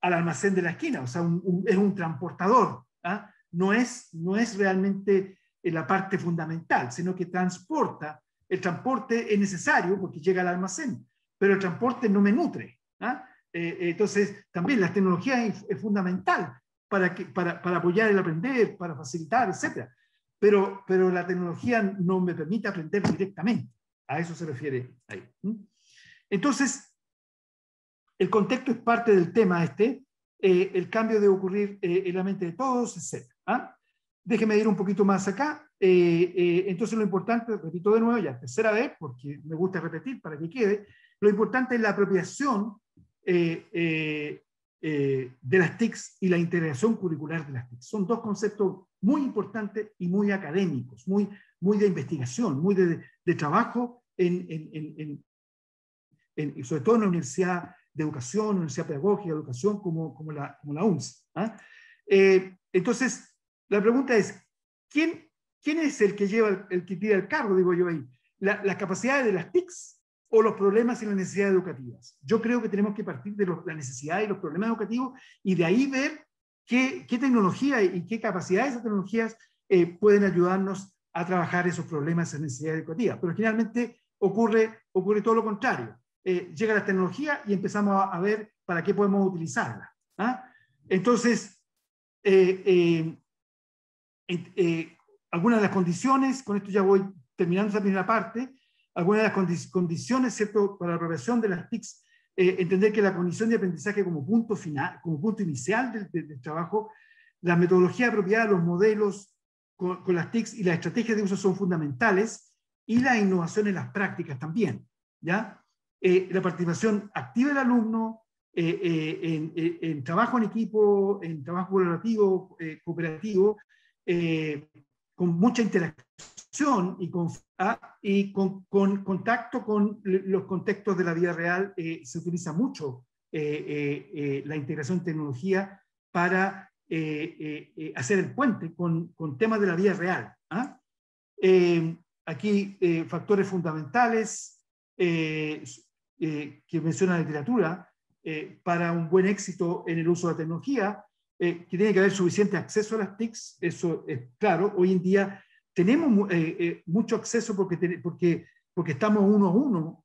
al almacén de la esquina? O sea, es un transportador. ¿ah? no es, no es realmente eh, la parte fundamental, sino que transporta. El transporte es necesario porque llega al almacén, pero el transporte no me nutre. ¿ah? Eh, entonces, también la tecnología es, fundamental para, que, para, apoyar el aprender, para facilitar, etc. Pero, pero la tecnología no me permite aprender directamente. A eso se refiere ahí. Entonces, el contexto es parte del tema este, eh, el cambio debe ocurrir en la mente de todos, etc. ¿Ah? Déjeme ir un poquito más acá. Eh, eh, entonces lo importante, repito de nuevo ya, tercera vez, porque me gusta repetir para que quede, lo importante es la apropiación eh, de las TICs y la integración curricular de las TICs. Son dos conceptos muy importantes y muy académicos, muy, muy de investigación, muy de, de trabajo, en, en, en, sobre todo en la Universidad de Educación, Universidad Pedagógica, Educación, como, como, la, como la UNS. ¿ah? entonces, la pregunta es, ¿quién, quién es el que lleva, el, que tira el carro, digo yo ahí? ¿La, ¿Las capacidades de las TICs o los problemas y las necesidades educativas? Yo creo que tenemos que partir de la necesidad y los problemas educativos y de ahí ver qué, qué tecnología y qué capacidades de tecnologías eh, pueden ayudarnos a trabajar esos problemas esas necesidades educativas. Pero generalmente ocurre, ocurre todo lo contrario. Eh, llega la tecnología y empezamos a, ver para qué podemos utilizarla. ¿ah? Entonces, eh, eh, algunas de las condiciones, con esto ya voy terminando esa primera parte, algunas de las condiciones ¿cierto? para la aprobación de las TICs, eh, entender que la condición de aprendizaje como punto, final, como punto inicial del, trabajo, la metodología apropiada, los modelos con, las TICs y las estrategias de uso son fundamentales y la innovación en las prácticas también. ¿ya? Eh, la participación activa del alumno, en, en, trabajo en equipo, en trabajo colaborativo, cooperativo, eh, con mucha interacción y, con, ah, y con, con, contacto con los contextos de la vida real, eh, se utiliza mucho eh, la integración de tecnología para hacer el puente con, temas de la vida real. ¿ah? aquí factores fundamentales que menciona la literatura para un buen éxito en el uso de la tecnología, eh, que tiene que haber suficiente acceso a las TICs, eso es claro. Hoy en día tenemos eh, eh, mucho acceso porque, porque, porque estamos uno a uno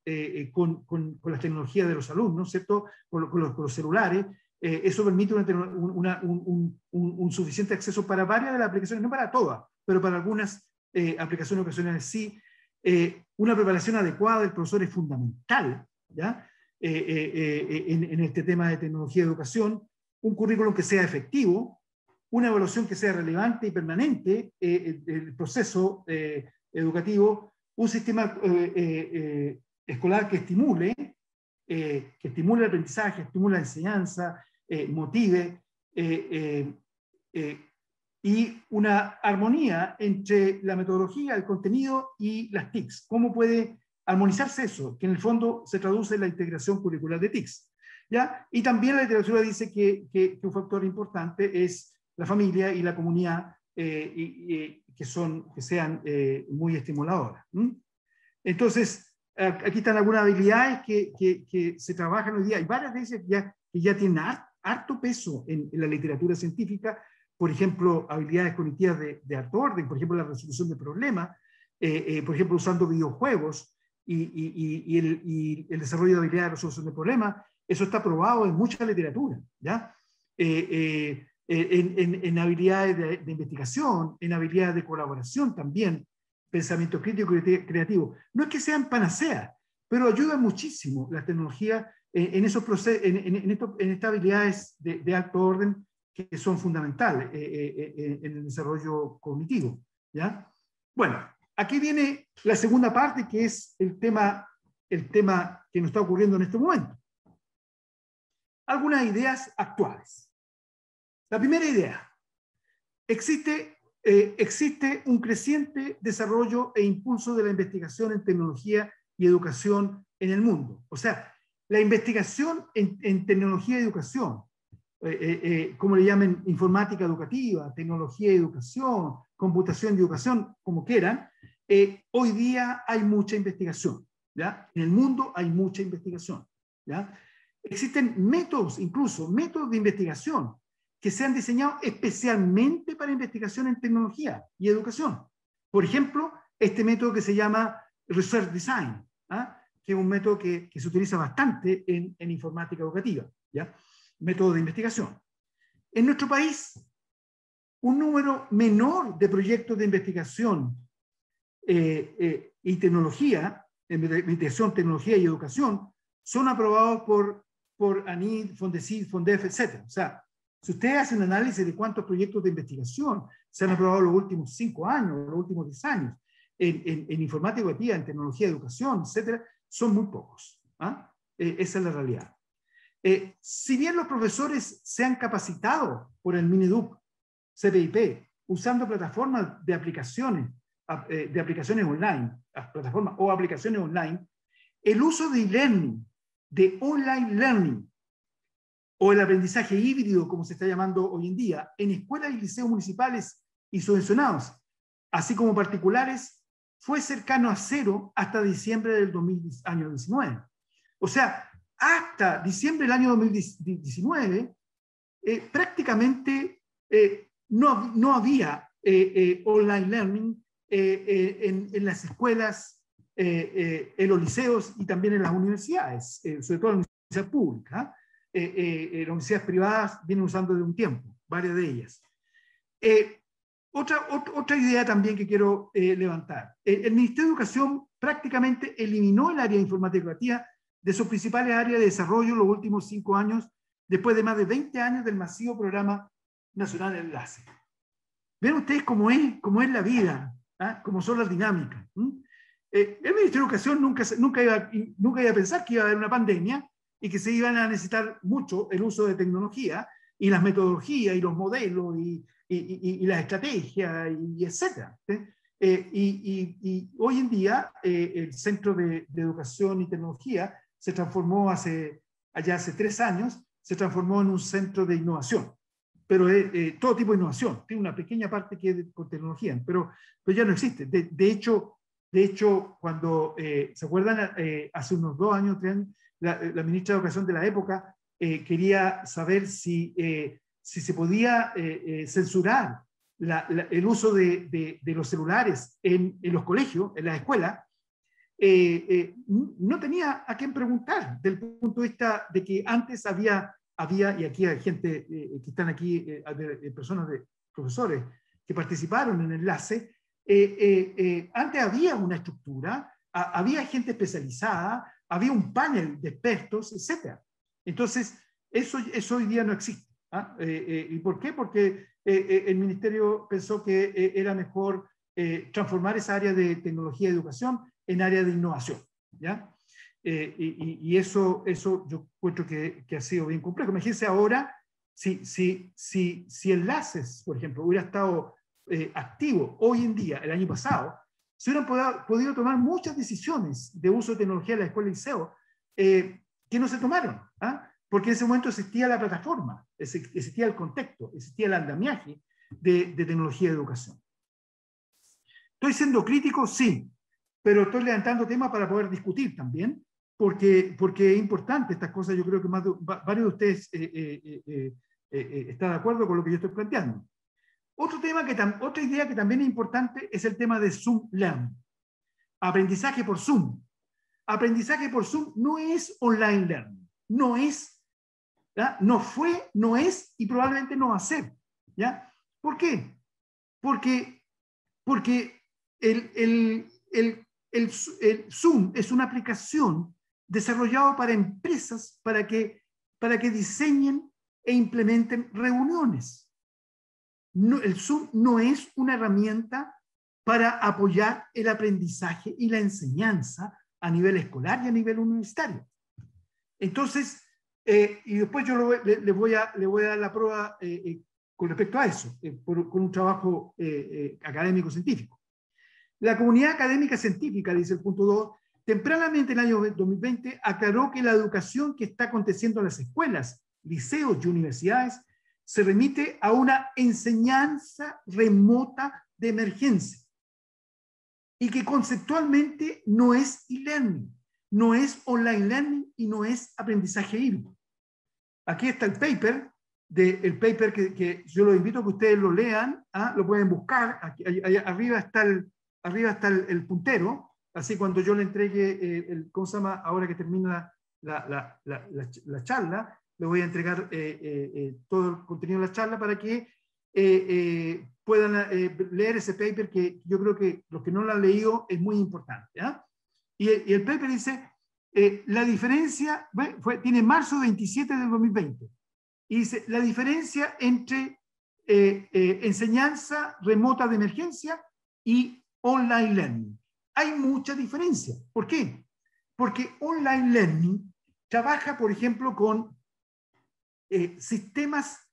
con, con, con, las tecnologías de los alumnos, ¿cierto? Con, los, los, celulares. eso permite una, un, un, un, suficiente acceso para varias de las aplicaciones, no para todas, pero para algunas aplicaciones ocasionales sí. una preparación adecuada del profesor es fundamental, ¿ya? en, en, este tema de tecnología de educación un currículum que sea efectivo, una evaluación que sea relevante y permanente eh, el proceso eh, educativo, un sistema eh, escolar que estimule, que estimule el aprendizaje, estimule la enseñanza, motive, y una armonía entre la metodología, el contenido y las TICs. ¿Cómo puede armonizarse eso? Que en el fondo se traduce en la integración curricular de TICs. ¿Ya? Y también la literatura dice que, que, un factor importante es la familia y la comunidad eh, y, que, son, que sean eh, muy estimuladoras. Entonces, aquí están algunas habilidades que, que, se trabajan hoy día. Hay varias de ellas ya, que ya tienen harto peso en, la literatura científica, por ejemplo, habilidades cognitivas de, de alto orden, por ejemplo, la resolución de problemas, eh, por ejemplo, usando videojuegos, y, el, desarrollo de habilidades de resolución de problemas, eso está probado en mucha literatura, ¿ya? Eh, eh, en, habilidades de, investigación, en habilidades de colaboración también, pensamiento crítico y creativo. No es que sean panaceas, pero ayuda muchísimo la tecnología en, esos procesos, en, estas habilidades de, alto orden que son fundamentales en el desarrollo cognitivo. ¿ya? Bueno, aquí viene la segunda parte, que es el tema, el tema que nos está ocurriendo en este momento. Algunas ideas actuales. La primera idea. Existe, eh, existe un creciente desarrollo e impulso de la investigación en tecnología y educación en el mundo. O sea, la investigación en, tecnología y educación, eh, eh, como le llamen informática educativa, tecnología y educación, computación y educación, como quieran, eh, hoy día hay mucha investigación. ¿ya? En el mundo hay mucha investigación. ¿ya? Existen métodos, incluso métodos de investigación, que se han diseñado especialmente para investigación en tecnología y educación. Por ejemplo, este método que se llama Research Design, ¿ah? que es un método que, se utiliza bastante en, informática educativa, ¿ya? método de investigación. En nuestro país, un número menor de proyectos de investigación eh, eh, y tecnología, investigación, tecnología y educación, son aprobados por, por ANID, FONDECID, FONDEF, etc. O sea, si ustedes hacen análisis de cuántos proyectos de investigación se han aprobado los últimos cinco años, los últimos diez años, en, en, informática educativa, en tecnología de educación, etc., son muy pocos. ¿ah? Eh, esa es la realidad. si bien los profesores se han capacitado por el MINEDUC, CPIP, usando plataformas de aplicaciones eh, de aplicaciones online, plataformas o aplicaciones online, el uso de e-learning, de online learning, o el aprendizaje híbrido, como se está llamando hoy en día, en escuelas y liceos municipales y subvencionados, así como particulares, fue cercano a cero hasta diciembre del 2019. O sea, hasta diciembre del año 2019, eh, prácticamente eh, no, no, había online learning eh, eh, en, las escuelas, en los liceos y también en las universidades, sobre todo en las universidades públicas. las universidades privadas vienen usando de un tiempo, varias de ellas. Otra, otra, idea también que quiero levantar. El, Ministerio de Educación prácticamente eliminó el área de informática de sus principales áreas de desarrollo en los últimos cinco años, después de más de 20 años del masivo programa nacional de enlace. Ven ustedes cómo es, cómo es la vida. ¿ah? como son las dinámicas. Eh, el Ministerio de Educación nunca, nunca, iba, nunca iba a pensar que iba a haber una pandemia y que se iban a necesitar mucho el uso de tecnología y las metodologías y los modelos y, y, y, las estrategias y, etcétera. Eh, y, hoy en día eh, el Centro de, de, Educación y Tecnología se transformó hace, allá hace tres años, se transformó en un centro de innovación pero es eh, todo tipo de innovación. Tiene una pequeña parte que es con tecnología, pero, pero ya no existe. De, de hecho, de hecho, cuando, eh, ¿se acuerdan? Eh, hace unos dos años, la, ministra de Educación de la época quería saber si, si se podía censurar el uso de, los celulares en, los colegios, en las escuelas. no tenía a quién preguntar, del punto de vista de que antes había había, y aquí hay gente eh, que están aquí, eh, eh, personas de profesores que participaron en el enlace, antes había una estructura, había gente especializada, había un panel de expertos, etc. Entonces, eso, eso hoy día no existe. ¿ah? ¿Y por qué? Porque el ministerio pensó que era mejor transformar esa área de tecnología y educación en área de innovación. ¿ya? Eh, y, eso, eso yo encuentro que, que, ha sido bien complejo. Imagínense ahora, si, si, si, si Enlaces, por ejemplo, hubiera estado eh, activo hoy en día, el año pasado, se hubieran podido, tomar muchas decisiones de uso de tecnología en la escuela y liceo eh, que no se tomaron, ¿ah? porque en ese momento existía la plataforma, existía el contexto, existía el andamiaje de, de tecnología de educación. ¿Estoy siendo crítico? Sí, pero estoy levantando temas para poder discutir también porque, porque es importante estas cosas. Yo creo que más varios de ustedes eh, eh, eh, están de acuerdo con lo que yo estoy planteando. Otro tema que otra idea que también es importante es el tema de Zoom Learn, aprendizaje por Zoom. aprendizaje por Zoom no es online learning, no es, no fue, no es y probablemente no va a ser. ¿ya? ¿Por qué? Porque, porque el, el, el, el, Zoom es una aplicación desarrollada para empresas para que, para que diseñen e implementen reuniones. No, el Zoom no es una herramienta para apoyar el aprendizaje y la enseñanza a nivel escolar y a nivel universitario. Entonces, eh, y después yo le, voy a, le voy a dar la prueba eh, eh, con respecto a eso, con un trabajo académico científico. La comunidad académica científica, dice el punto 2, tempranamente en el año 2020 aclaró que la educación que está aconteciendo en las escuelas, liceos y universidades se remite a una enseñanza remota de emergencia y que conceptualmente no es e-learning, no es online learning y no es aprendizaje híbrido. Aquí está el paper, de, el paper que, yo los invito a que ustedes lo lean, ¿ah? lo pueden buscar, aquí, arriba está, el, arriba está el, puntero, así cuando yo le entregue, eh, el, ¿cómo se llama? Ahora que termina la, la, la, charla, le voy a entregar eh, eh, todo el contenido de la charla para que puedan eh, leer ese paper que yo creo que los que no lo han leído es muy importante. Y, el paper dice, eh, la diferencia, fue, tiene marzo 27 del 2020, y dice, la diferencia entre eh, enseñanza remota de emergencia y online learning. Hay mucha diferencia. ¿Por qué? Porque online learning trabaja, por ejemplo, con sistemas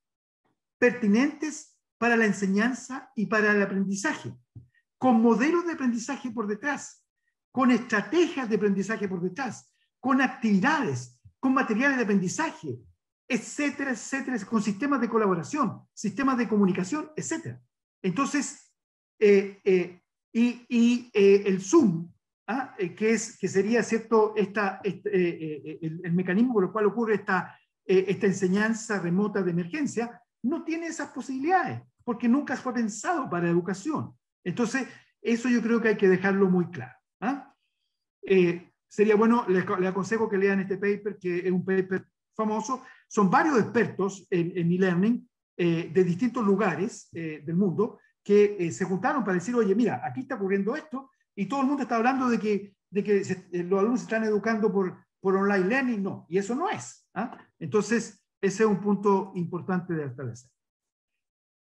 pertinentes para la enseñanza y para el aprendizaje, con modelos de aprendizaje por detrás, con estrategias de aprendizaje por detrás, con actividades, con materiales de aprendizaje, etcétera, etcétera, con sistemas de colaboración, sistemas de comunicación, etcétera. Entonces, eh, eh, y, eh, el Zoom, ¿ah? que, es, que sería cierto esta, este, el, el, mecanismo por el cual ocurre esta, esta enseñanza remota de emergencia, no tiene esas posibilidades, porque nunca fue pensado para educación. Entonces, eso yo creo que hay que dejarlo muy claro. ¿ah? Eh, sería bueno, le, aconsejo que lean este paper, que es un paper famoso. Son varios expertos en e-learning eh, de distintos lugares eh, del mundo que se juntaron para decir, oye, mira, aquí está ocurriendo esto, y todo el mundo está hablando de que, de que los alumnos se están educando por, por online learning. No, y eso no es. ¿ah? Entonces, ese es un punto importante de establecer.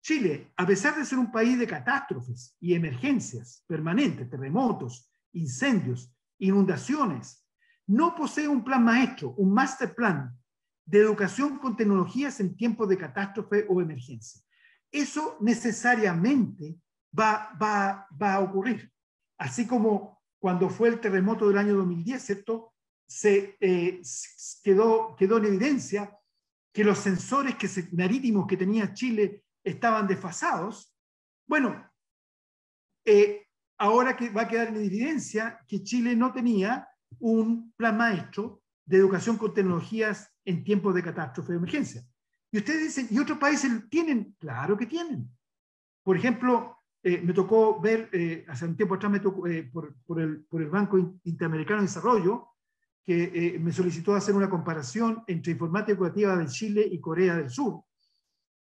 Chile, a pesar de ser un país de catástrofes y emergencias permanentes, terremotos, incendios, inundaciones, no posee un plan maestro, un master plan de educación con tecnologías en tiempos de catástrofe o emergencia. Eso necesariamente va, va, va a ocurrir. Así como cuando fue el terremoto del año 2010, ¿cierto? Se eh, quedó, quedó en evidencia que los sensores que marítimos que tenía Chile estaban desfasados, bueno, eh, ahora que va a quedar en evidencia que Chile no tenía un plan maestro de educación con tecnologías en tiempos de catástrofe de emergencia. Y ustedes dicen, ¿y otros países tienen? Claro que tienen. Por ejemplo, eh, me tocó ver, eh, hace un tiempo atrás me tocó, por, el, por, el, Banco Interamericano de Desarrollo, que eh, me solicitó hacer una comparación entre informática educativa de Chile y Corea del Sur.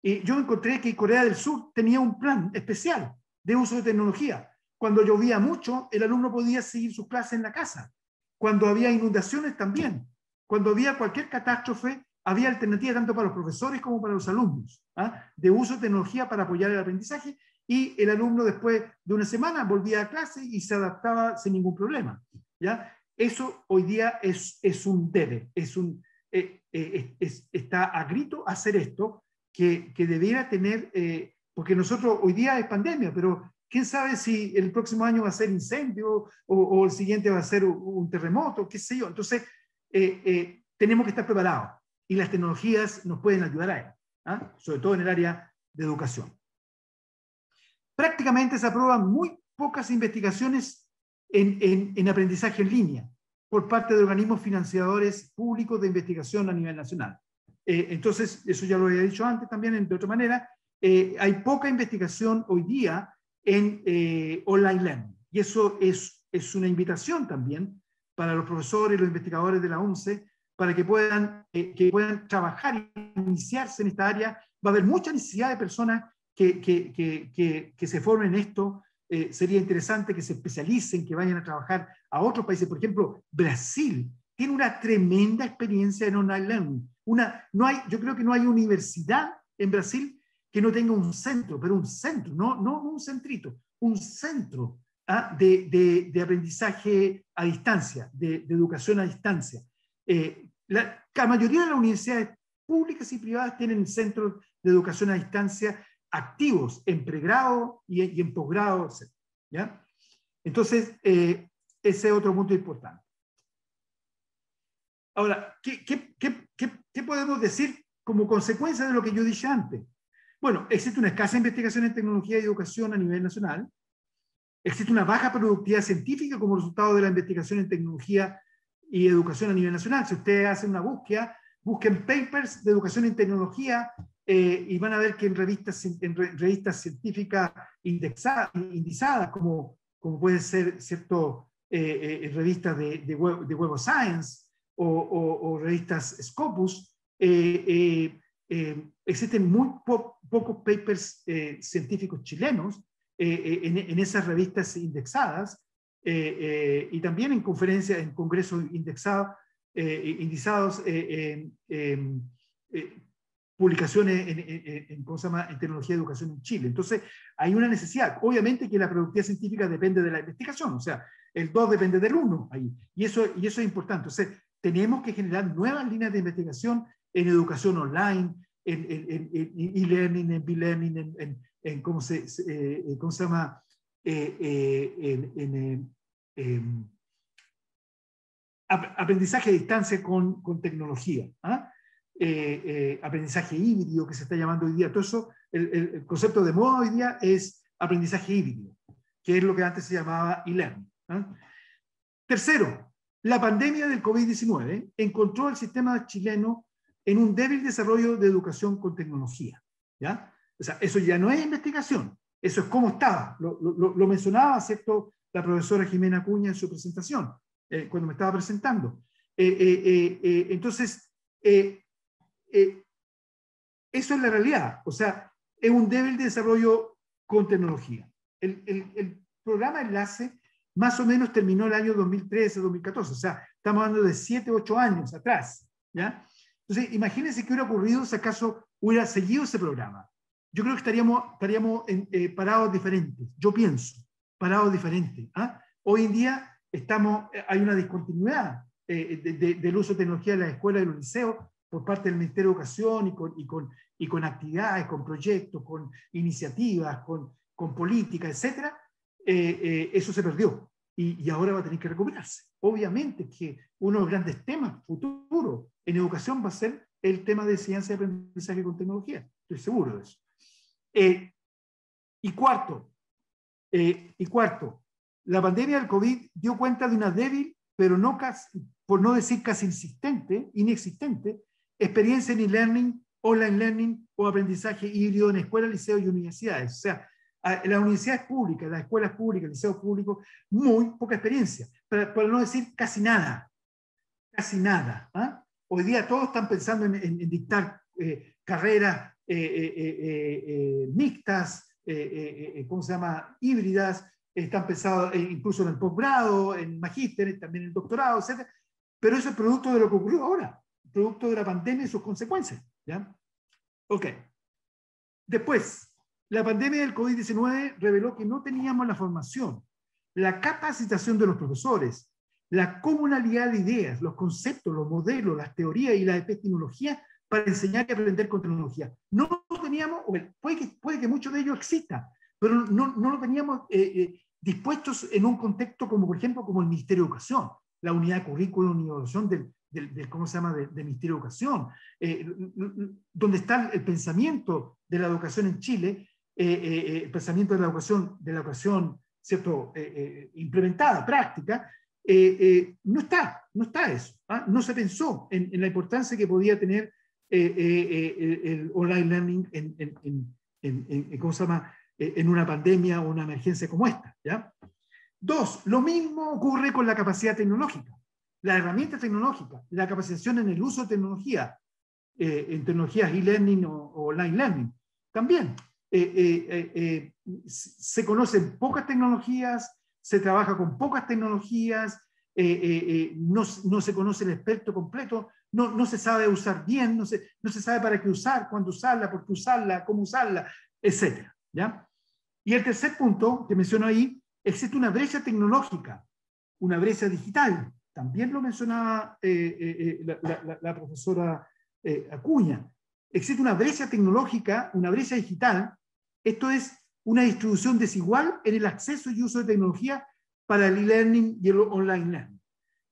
Y yo encontré que Corea del Sur tenía un plan especial de uso de tecnología. Cuando llovía mucho, el alumno podía seguir sus clases en la casa. Cuando había inundaciones también. Cuando había cualquier catástrofe, había alternativas tanto para los profesores como para los alumnos, ¿ah? de uso de tecnología para apoyar el aprendizaje y el alumno después de una semana volvía a clase y se adaptaba sin ningún problema. ¿ya? Eso hoy día es, es un debe, es un, eh, eh, está a grito hacer esto, que, que debiera tener, eh, porque nosotros hoy día es pandemia, pero quién sabe si el próximo año va a ser incendio o, el siguiente va a ser un, terremoto, qué sé yo. Entonces, tenemos que estar preparados y las tecnologías nos pueden ayudar a ello, ¿ah? sobre todo en el área de educación. Prácticamente se aprueban muy pocas investigaciones en, aprendizaje en línea por parte de organismos financiadores públicos de investigación a nivel nacional. Eh, entonces, eso ya lo había dicho antes también, de otra manera, eh, hay poca investigación hoy día en eh, online learning. Y eso es, es una invitación también para los profesores y los investigadores de la UNCE, para que puedan, que puedan trabajar y iniciarse en esta área. Va a haber mucha necesidad de personas que, que, que, que se formen en esto. Eh, sería interesante que se especialicen, que vayan a trabajar a otros países. Por ejemplo, Brasil tiene una tremenda experiencia en online learning. Una, no hay, yo creo que no hay universidad en Brasil que no tenga un centro, pero un centro, no, no un centrito, un centro ¿ah? de, de, aprendizaje a distancia, de, educación a distancia. Eh, la, mayoría de las universidades públicas y privadas tienen centros de educación a distancia activos en pregrado y, en posgrado, ¿ya? Entonces, eh, ese es otro punto importante. Ahora, ¿qué, qué, qué, ¿qué, podemos decir como consecuencia de lo que yo dije antes? Bueno, existe una escasa investigación en tecnología y educación a nivel nacional. Existe una baja productividad científica como resultado de la investigación en tecnología y educación a nivel nacional. Si ustedes hacen una búsqueda, busquen papers de educación en tecnología eh, y van a ver que en revistas, en revistas científicas indexadas, indizadas, como, como pueden ser cierto, eh, eh, revistas de, de, web, of Science o, revistas Scopus, existen muy pocos papers científicos chilenos en, esas revistas indexadas eh, eh, y también en conferencias, en congresos indexados, eh, indizados, publicaciones en, en, ¿cómo se llama? en tecnología de educación en Chile. Entonces, hay una necesidad. Obviamente que la productividad científica depende de la investigación, o sea, el 2 depende del 1 ahí. Y eso, y eso es importante. Entonces, tenemos que generar nuevas líneas de investigación en educación online, en e-learning, en b-learning, en, en, ¿cómo, se, ¿cómo se llama? en, Em, aprendizaje a distancia con, con tecnología, ¿ah? Eh, eh, aprendizaje híbrido que se está llamando hoy día. Todo eso, el, concepto de moda hoy día es aprendizaje híbrido, que es lo que antes se llamaba e-learning. Tercero, la pandemia del COVID-19 encontró al sistema chileno en un débil desarrollo de educación con tecnología. ¿ya? O sea, eso ya no es investigación, eso es cómo estaba. Lo, lo, lo mencionaba, ¿cierto? la profesora Jimena Cuña en su presentación, eh, cuando me estaba presentando. Eh, eh, entonces, eso es la realidad. O sea, es un débil desarrollo con tecnología. El, el, el, programa Enlace más o menos terminó el año 2013-2014. O sea, estamos hablando de 7, 8 años atrás. ¿ya? Entonces, imagínense qué hubiera ocurrido si acaso hubiera seguido ese programa. Yo creo que estaríamos, estaríamos en, parados diferentes. Yo pienso parados diferentes. ¿ah? Hoy en día estamos, eh, hay una discontinuidad eh, del uso de tecnología en las escuelas y los liceos por parte del Ministerio de Educación y con, y con, y con actividades, con proyectos, con iniciativas, con, con política, etc. Eh, eso se perdió y, ahora va a tener que recuperarse. Obviamente que uno de los grandes temas futuros en educación va a ser el tema de ciencia y aprendizaje con tecnología. Estoy seguro de eso. y cuarto, eh, y cuarto, la pandemia del COVID dio cuenta de una débil, pero no casi, por no decir casi insistente, inexistente, experiencia en e-learning, online learning o aprendizaje híbrido en escuelas, liceos y universidades. O sea, en las universidades públicas, las escuelas públicas, liceos públicos, muy poca experiencia, por no decir casi nada. Casi nada. ¿ah? Hoy día todos están pensando en, dictar eh, carreras eh, mixtas, eh, eh, eh, ¿cómo se llama?, híbridas, están pensados incluso en el posgrado, en magíster, también en el doctorado, etc. Pero eso es producto de lo que ocurrió ahora, producto de la pandemia y sus consecuencias. ¿ya? Ok. Después, la pandemia del COVID-19 reveló que no teníamos la formación, la capacitación de los profesores, la comunalidad de ideas, los conceptos, los modelos, las teorías y la epistemología para enseñar y aprender con tecnología. No teníamos, puede que, puede que mucho de ello exista, pero no, no lo teníamos eh, eh, dispuestos en un contexto como, por ejemplo, como el Ministerio de Educación, la unidad de currículum y evaluación del, del, ¿cómo se llama?, del, Ministerio de Educación, eh, donde está el pensamiento de la educación en Chile, el pensamiento de la educación, de la educación ¿cierto? implementada, práctica, no está, no está eso. ¿ah? No se pensó en, la importancia que podía tener eh, eh, eh, el online learning en, ¿cómo se llama? en una pandemia o una emergencia como esta. Dos, lo mismo ocurre con la capacidad tecnológica. La herramienta tecnológica, la capacitación en el uso de tecnología, eh, en tecnologías e-learning o, online learning. También eh, se conocen pocas tecnologías, se trabaja con pocas tecnologías, no, no, se conoce el experto completo, no, no se sabe usar bien, no se, no se sabe para qué usar, cuándo usarla, por qué usarla, cómo usarla, etc. ¿ya? Y el tercer punto que menciono ahí, existe una brecha tecnológica, una brecha digital. También lo mencionaba eh, eh, eh, la, profesora Acuña. Existe una brecha tecnológica, una brecha digital. Esto es una distribución desigual en el acceso y uso de tecnología para el e-learning y el online learning.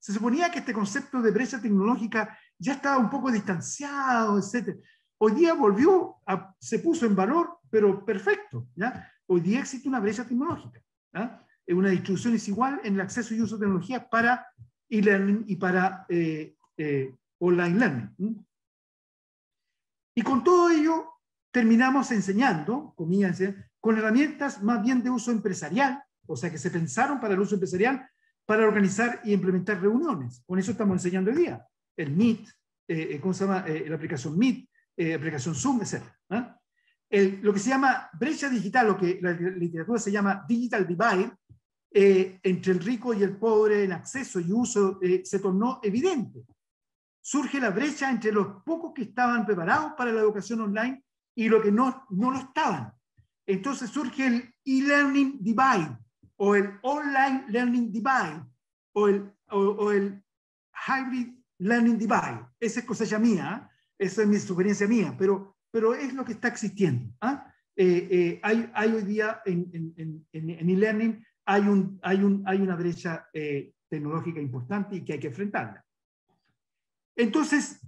Se suponía que este concepto de brecha tecnológica ya estaba un poco distanciado, etc. Hoy día volvió, se puso en valor, pero perfecto. Hoy día existe una brecha tecnológica. ¿ya? Una distribución desigual en el acceso y uso de tecnología para e-learning y para eh, eh, online learning. Y con todo ello terminamos enseñando, comillas, con herramientas más bien de uso empresarial, o sea, que se pensaron para el uso empresarial, para organizar y implementar reuniones. Con eso estamos enseñando hoy día. El Meet, eh, eh ¿cómo se llama? Eh, la aplicación Meet, eh, aplicación Zoom, etc. ¿ah? lo que se llama brecha digital, lo que la literatura se llama digital divide, entre el rico y el pobre en acceso y uso, se tornó evidente. Surge la brecha entre los pocos que estaban preparados para la educación online y los que no, no lo estaban. Entonces surge el e-learning divide, o el online learning divide o el, o, el hybrid learning divide. Esa es cosecha mía, esa es mi sugerencia mía, pero, pero es lo que está existiendo. ¿ah? Eh, eh, hay, hay, hoy día en, en, en e-learning hay, un, hay, un, hay una brecha eh, tecnológica importante y que hay que enfrentarla. Entonces,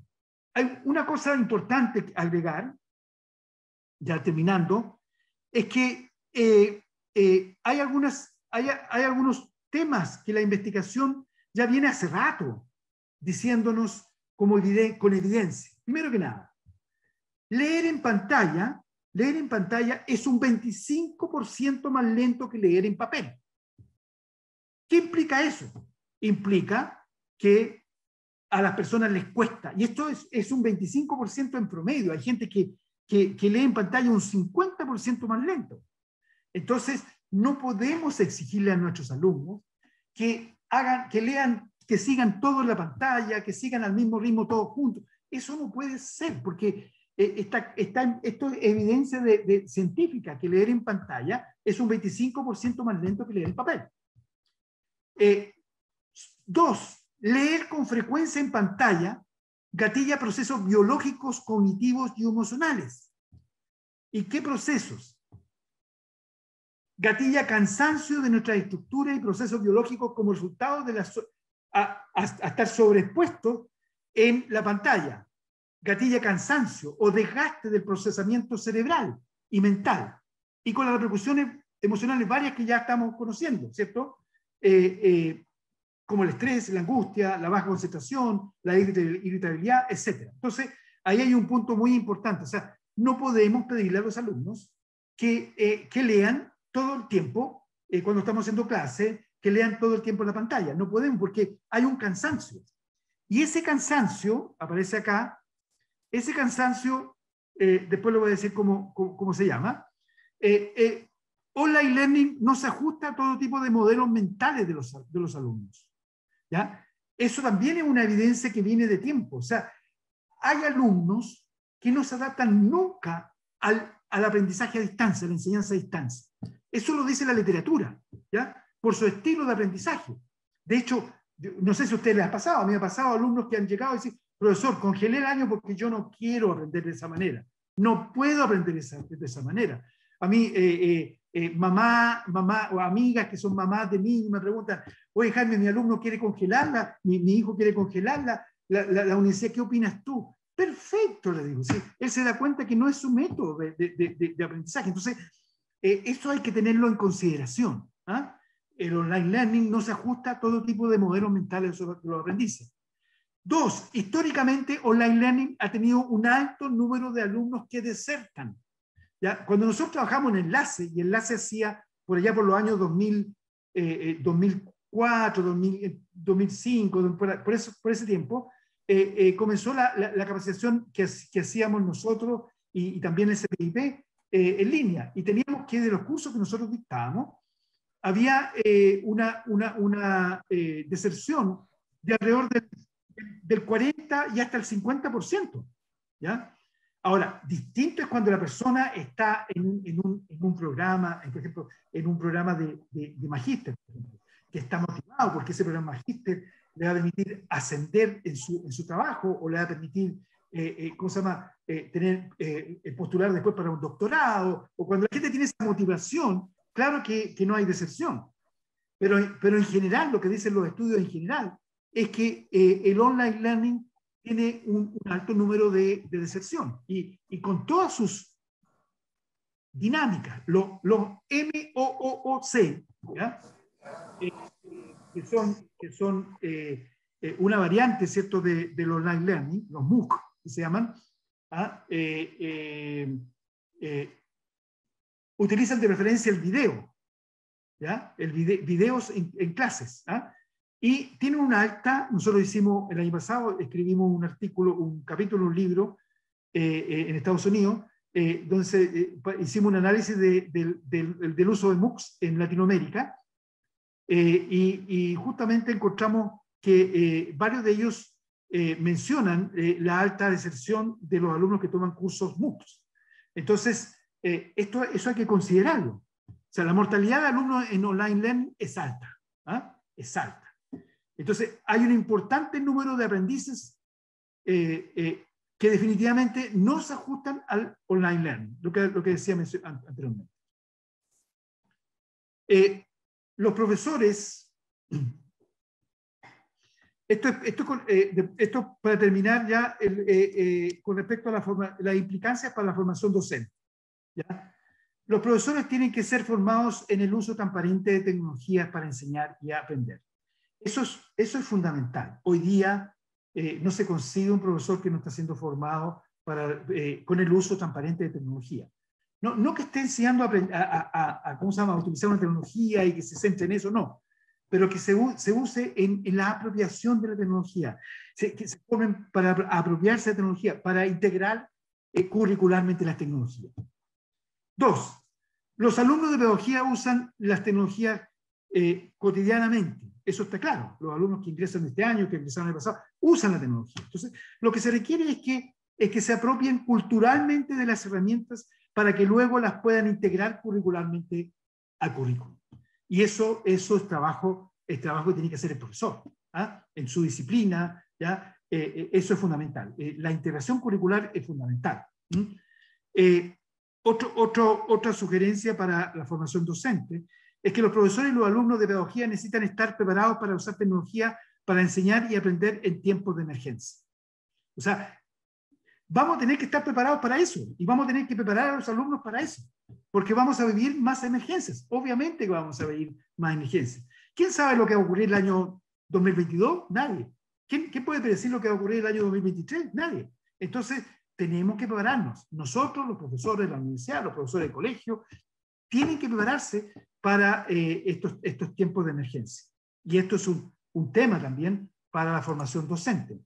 hay una cosa importante agregar, ya terminando, es que hay algunas hay, algunos temas que la investigación ya viene hace rato diciéndonos como con evidencia. Primero que nada, leer en pantalla, leer en pantalla es un 25% más lento que leer en papel. ¿Qué implica eso? Implica que a las personas les cuesta, y esto es, es un 25% en promedio, hay gente que, que, que lee en pantalla un 50% más lento. Entonces, no podemos exigirle a nuestros alumnos que hagan, que lean, que sigan todo en la pantalla, que sigan al mismo ritmo todos juntos. Eso no puede ser, porque eh, está, está, esto es evidencia de, científica, que leer en pantalla es un 25% más lento que leer en papel. Eh, dos, leer con frecuencia en pantalla gatilla procesos biológicos, cognitivos y emocionales. ¿Y qué procesos? gatilla cansancio de nuestra estructura y procesos biológicos como resultado de estar sobreexpuestos en la pantalla. Gatilla cansancio o desgaste del procesamiento cerebral y mental. Y con las repercusiones emocionales varias que ya estamos conociendo, ¿cierto? Eh, eh, como el estrés, la angustia, la baja concentración, la irritabilidad, etc. Entonces, ahí hay un punto muy importante. O sea, no podemos pedirle a los alumnos que, eh, que lean todo el tiempo, eh, cuando estamos haciendo clase, que lean todo el tiempo la pantalla. No podemos porque hay un cansancio. Y ese cansancio, aparece acá, ese cansancio, eh, después lo voy a decir cómo, cómo, se llama, eh, online learning no se ajusta a todo tipo de modelos mentales de los, de los alumnos. ¿ya? Eso también es una evidencia que viene de tiempo. O sea, hay alumnos que no se adaptan nunca al, al aprendizaje a distancia, a la enseñanza a distancia. Eso lo dice la literatura, ¿ya? Por su estilo de aprendizaje. De hecho, no sé si a ustedes les ha pasado, a mí me ha pasado alumnos que han llegado y dicen, profesor, congelé el año porque yo no quiero aprender de esa manera. No puedo aprender de esa, manera. A mí, eh, eh, eh, mamá, mamá o amigas que son mamás de mí me preguntan, oye Jaime, mi alumno quiere congelarla, mi, hijo quiere congelarla, la, la, universidad, ¿qué opinas tú? Perfecto, le digo. ¿sí? Él se da cuenta que no es su método de aprendizaje. Entonces, eh, eso hay que tenerlo en consideración. ¿ah? El online learning no se ajusta a todo tipo de modelos mentales de los aprendices. Dos, históricamente online learning ha tenido un alto número de alumnos que desertan. ¿Ya? Cuando nosotros trabajamos en enlace, y enlace hacía por allá por los años 2000, 2004, 2004, 2005, por, eso, por ese tiempo, comenzó la, la, capacitación que, que, hacíamos nosotros y, también el CPIP en línea. Y teníamos que, de los cursos que nosotros dictábamos, había una, una, una deserción de alrededor del, del 40 y hasta el 50%. ¿ya? Ahora, distinto es cuando la persona está en un, un, en programa, por ejemplo, en un programa de, de, magíster, que está motivado porque ese programa magíster le va a permitir ascender en su, trabajo o le va a permitir, eh, eh, ¿cómo se llama?, eh, tener, postular después para un doctorado, o cuando la gente tiene esa motivación, claro que, que no hay deserción. Pero, pero en general, lo que dicen los estudios en general, es que el online learning tiene un, alto número de, de deserción y, y, con todas sus dinámicas, los, los MOOC, ¿ya? Eh, que son, que son eh, eh, una variante ¿cierto? De, del online learning, los MOOC que se llaman, ¿ah? utilizan de referencia el video, ¿ya? El videos en, en clases. ¿ah? Y tiene una alta, nosotros hicimos el año pasado, escribimos un artículo, un capítulo, un libro eh, eh, en Estados Unidos, eh, donde eh, hicimos un análisis de, del, uso de MOOCs en Latinoamérica, y, y, justamente encontramos que varios de ellos mencionan la alta deserción de los alumnos que toman cursos MOOCs. Entonces, esto, eso hay que considerarlo. O sea, la mortalidad de alumnos en online learning es alta, ¿ah? es alta. Entonces, hay un importante número de aprendices eh, eh, que definitivamente no se ajustan al online learning, lo que, lo que decía anteriormente. Eh, los profesores, esto, esto, esto para terminar ya con respecto a la forma, las implicancias para la formación docente. ¿ya? Los profesores tienen que ser formados en el uso transparente de tecnologías para enseñar y aprender. Eso es, eso es fundamental. Hoy día eh, no se consigue un profesor que no está siendo formado para, eh, con el uso transparente de tecnología. No, no que esté enseñando a, a, a, ¿cómo se llama? utilizar una tecnología y que se centre en eso, no. Pero que se, se use en, en, la apropiación de la tecnología. Se, que se formen para apropiarse de la tecnología, para integrar eh, curricularmente las tecnologías. Dos, los alumnos de pedagogía usan las tecnologías cotidianamente. Eso está claro. Los alumnos que ingresan este año, que ingresaron el pasado, usan la tecnología. Entonces, lo que se requiere es que, es que se apropien culturalmente de las herramientas para que luego las puedan integrar curricularmente al currículum. Y eso, eso es trabajo, es trabajo que tiene que hacer el profesor, ¿ah? en su disciplina, ¿ya? Eh, eh, eso es fundamental. Eh, la integración curricular es fundamental. otro, otro, otra sugerencia para la formación docente es que los profesores y los alumnos de pedagogía necesitan estar preparados para usar tecnología para enseñar y aprender en tiempos de emergencia. O sea, vamos a tener que estar preparados para eso y vamos a tener que preparar a los alumnos para eso, porque vamos a vivir más emergencias. Obviamente que vamos a vivir más emergencias. ¿Quién sabe lo que va a ocurrir el año 2022? Nadie. ¿Quién, ¿Quién puede predecir lo que va a ocurrir el año 2023? Nadie. Entonces, tenemos que prepararnos. Nosotros, los profesores de la universidad, los profesores de colegio, tienen que prepararse para eh, estos, estos tiempos de emergencia. Y esto es un, un tema también para la formación docente.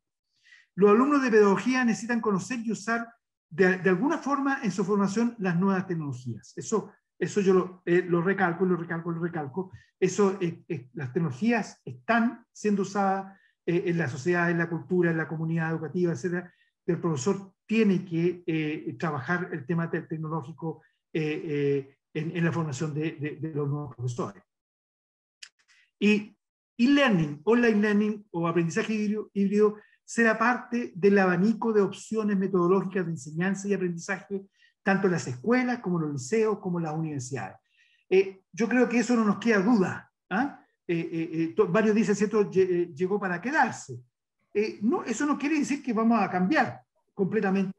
Los alumnos de pedagogía necesitan conocer y usar de, de alguna forma en su formación las nuevas tecnologías. Eso, eso yo lo, eh, lo recalco, lo recalco, lo recalco. Eso, eh, las tecnologías están siendo usadas en la sociedad, en la cultura, en la comunidad educativa, etc. El profesor tiene que trabajar el tema tecnológico en, la formación de, los nuevos profesores. Y e-learning, online learning o aprendizaje híbrido, será parte del abanico de opciones metodológicas de enseñanza y aprendizaje, tanto en las escuelas como en los liceos, como en las universidades. Eh, yo creo que eso no nos queda duda. ¿ah? Eh, eh, varios dicen, ¿cierto?, llegó para quedarse. no, eso no quiere decir que vamos a cambiar completamente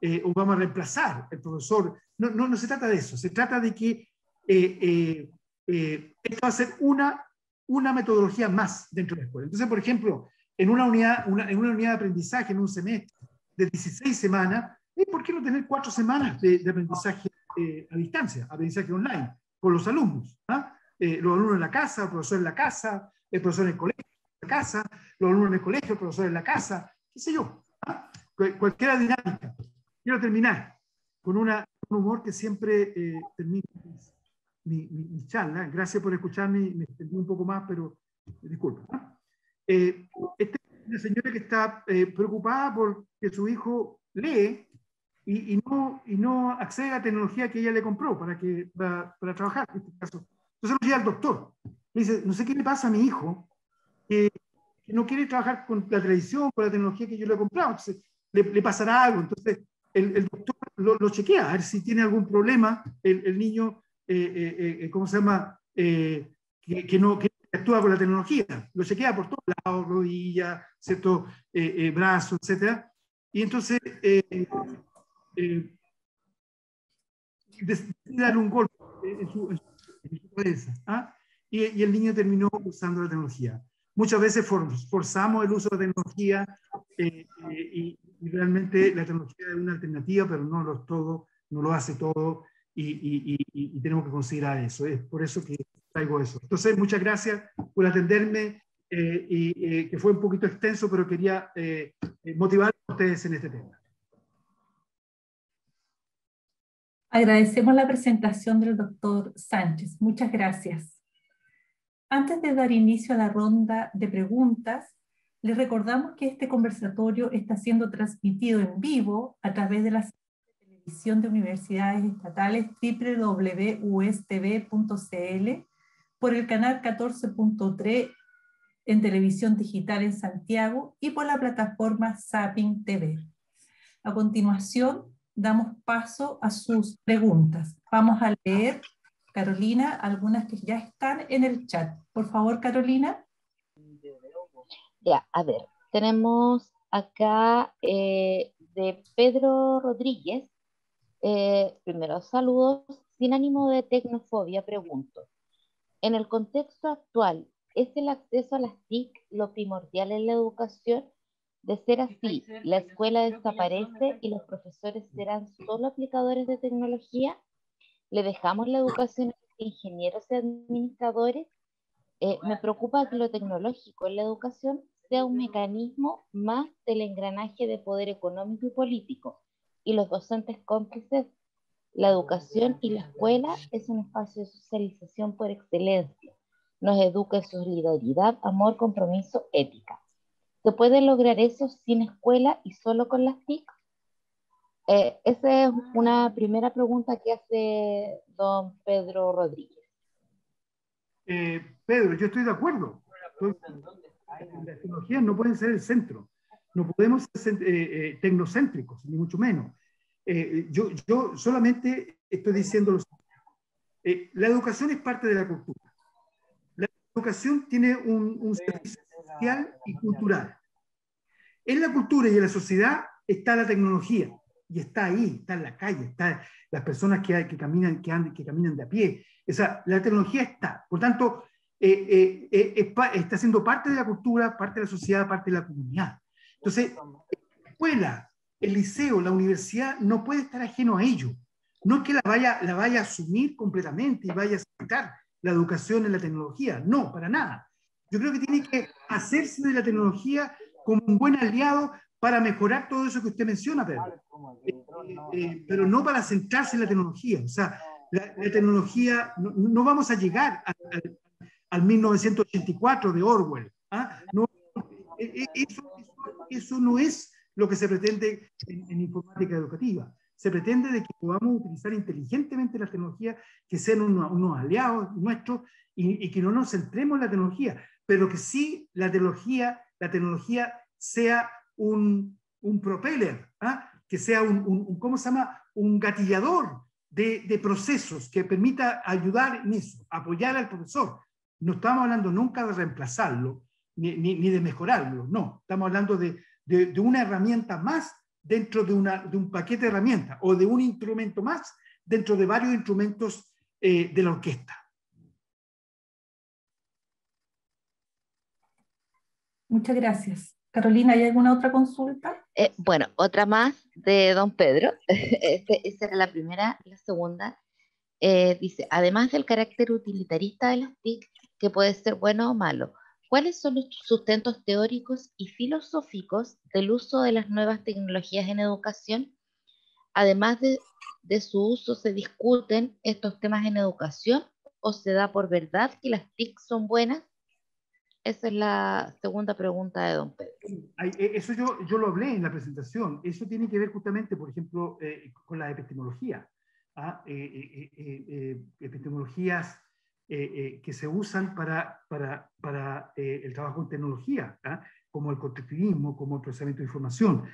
eh, o vamos a reemplazar el profesor. No, no, no, se trata de eso, se trata de que eh, eh, esto va a ser una, una metodología más dentro de la escuela. Entonces, por ejemplo, en una unidad, en una unidad de aprendizaje, en un semestre de 16 semanas, ¿por qué no tener cuatro semanas de, aprendizaje a distancia, aprendizaje online, con los alumnos? ¿ah? los alumnos en la casa, el profesor en la casa, el profesor en el colegio, en la casa, los alumnos en el colegio, el profesor en la casa, qué sé yo. ¿ah? Cualquiera dinámica. Quiero terminar con una, un humor que siempre eh, termina mi, mi, charla. Gracias por escucharme, me extendí un poco más, pero disculpa. ¿ah? Eh, esta es una señora que está eh, preocupada por que su hijo lee y, no, y no accede a la tecnología que ella le compró para, que, para, para trabajar, en este caso. Entonces lo lleva al doctor. Le dice, no sé qué le pasa a mi hijo, que, no quiere trabajar con la tradición, con la tecnología que yo le he comprado. Entonces, le, le pasará algo. Entonces, el, el doctor lo, lo, chequea, a ver si tiene algún problema el, el niño, eh, eh, eh ¿cómo se llama? Eh, que, que, no, que actúa con la tecnología. Lo chequea por todos lados, rodillas, ¿cierto? brazos, etc. Y entonces eh, dar un golpe en su, en su cabeza. ¿ah? Y, y, el niño terminó usando la tecnología. Muchas veces for, forzamos el uso de tecnología eh, eh, y, y, realmente la tecnología es una alternativa, pero no lo, todo, no lo hace todo y, y, tenemos que considerar eso. Es por eso que traigo eso. Entonces, muchas gracias por atenderme eh, y eh, que fue un poquito extenso, pero quería eh, motivar a ustedes en este tema. Agradecemos la presentación del doctor Sánchez. Muchas gracias. Antes de dar inicio a la ronda de preguntas, les recordamos que este conversatorio está siendo transmitido en vivo a través de la televisión de universidades estatales www.ustv.cl por el canal 14.3 en televisión digital en Santiago y por la plataforma Zapping TV. A continuación, damos paso a sus preguntas. Vamos a leer, Carolina, algunas que ya están en el chat. Por favor, Carolina. Ya, a ver, tenemos acá eh, de Pedro Rodríguez. Eh, primero, saludos. Sin ánimo de tecnofobia, pregunto. En el contexto actual, ¿es el acceso a las TIC lo primordial en la educación? De ser así, la escuela desaparece y los profesores serán solo aplicadores de tecnología. ¿Le dejamos la educación a ingenieros y administradores? Eh, me preocupa que lo tecnológico en la educación sea un mecanismo más del engranaje de poder económico y político y los docentes cómplices. La educación y la escuela es un espacio de socialización por excelencia. Nos educa en solidaridad, amor, compromiso, ética. ¿Se puede lograr eso sin escuela y solo con las TIC? Eh, esa es una primera pregunta que hace don Pedro Rodríguez. Eh, Pedro, yo estoy de acuerdo. Las tecnologías no pueden ser el centro. No podemos ser eh, eh tecnocéntricos, ni mucho menos. Eh, yo, yo solamente estoy diciendo lo siguiente. la educación es parte de la cultura. La educación tiene un, un servicio social y cultural. En la cultura y en la sociedad está la tecnología y está ahí, está en la calle, está las personas que, que caminan, que, andan, que caminan de a pie. Esa, la tecnología está. Por tanto, eh, eh, eh, está siendo parte de la cultura, parte de la sociedad, parte de la comunidad. Entonces, la escuela, el liceo, la universidad no puede estar ajeno a ello. No es que la vaya, la vaya a asumir completamente y vaya a aceptar la educación en la tecnología. No, para nada. Yo creo que tiene que hacerse de la tecnología como un buen aliado para mejorar todo eso que usted menciona, Pedro. Eh, eh, pero no para centrarse en la tecnología. O sea, la, la tecnología, no, no, vamos a llegar al, al 1984 de Orwell. ¿ah? No, eso, eso, eso, no es lo que se pretende en, en informática educativa se pretende de que podamos utilizar inteligentemente la tecnología, que sean unos, unos aliados nuestros y, y, que no nos centremos en la tecnología pero que sí la tecnología, la tecnología sea un, un propeller, ¿ah? que sea un, un, ¿cómo se llama? Un gatillador de, de, procesos que permita ayudar en eso, apoyar al profesor. No estamos hablando nunca de reemplazarlo, ni, ni, ni de mejorarlo, no, estamos hablando de, de, de una herramienta más dentro de, una, de, un paquete de herramientas o de un instrumento más dentro de varios instrumentos eh, de la orquesta. Muchas gracias. Carolina, ¿hay alguna otra consulta? Eh, bueno, otra más de don Pedro. Este, esa era la primera. La segunda eh, dice, además del carácter utilitarista de las TIC, que puede ser bueno o malo, ¿Cuáles son los sustentos teóricos y filosóficos del uso de las nuevas tecnologías en educación? Además de, de su uso, ¿se discuten estos temas en educación o se da por verdad que las TIC son buenas? Esa es la segunda pregunta de don Pedro. Eh, eso yo, yo lo hablé en la presentación. Eso tiene que ver justamente, por ejemplo, eh, con la epistemología. ¿Ah? Eh, epistemologías que se usan para, para, para el trabajo en tecnología, ¿ah? como el constructivismo, como el procesamiento de información.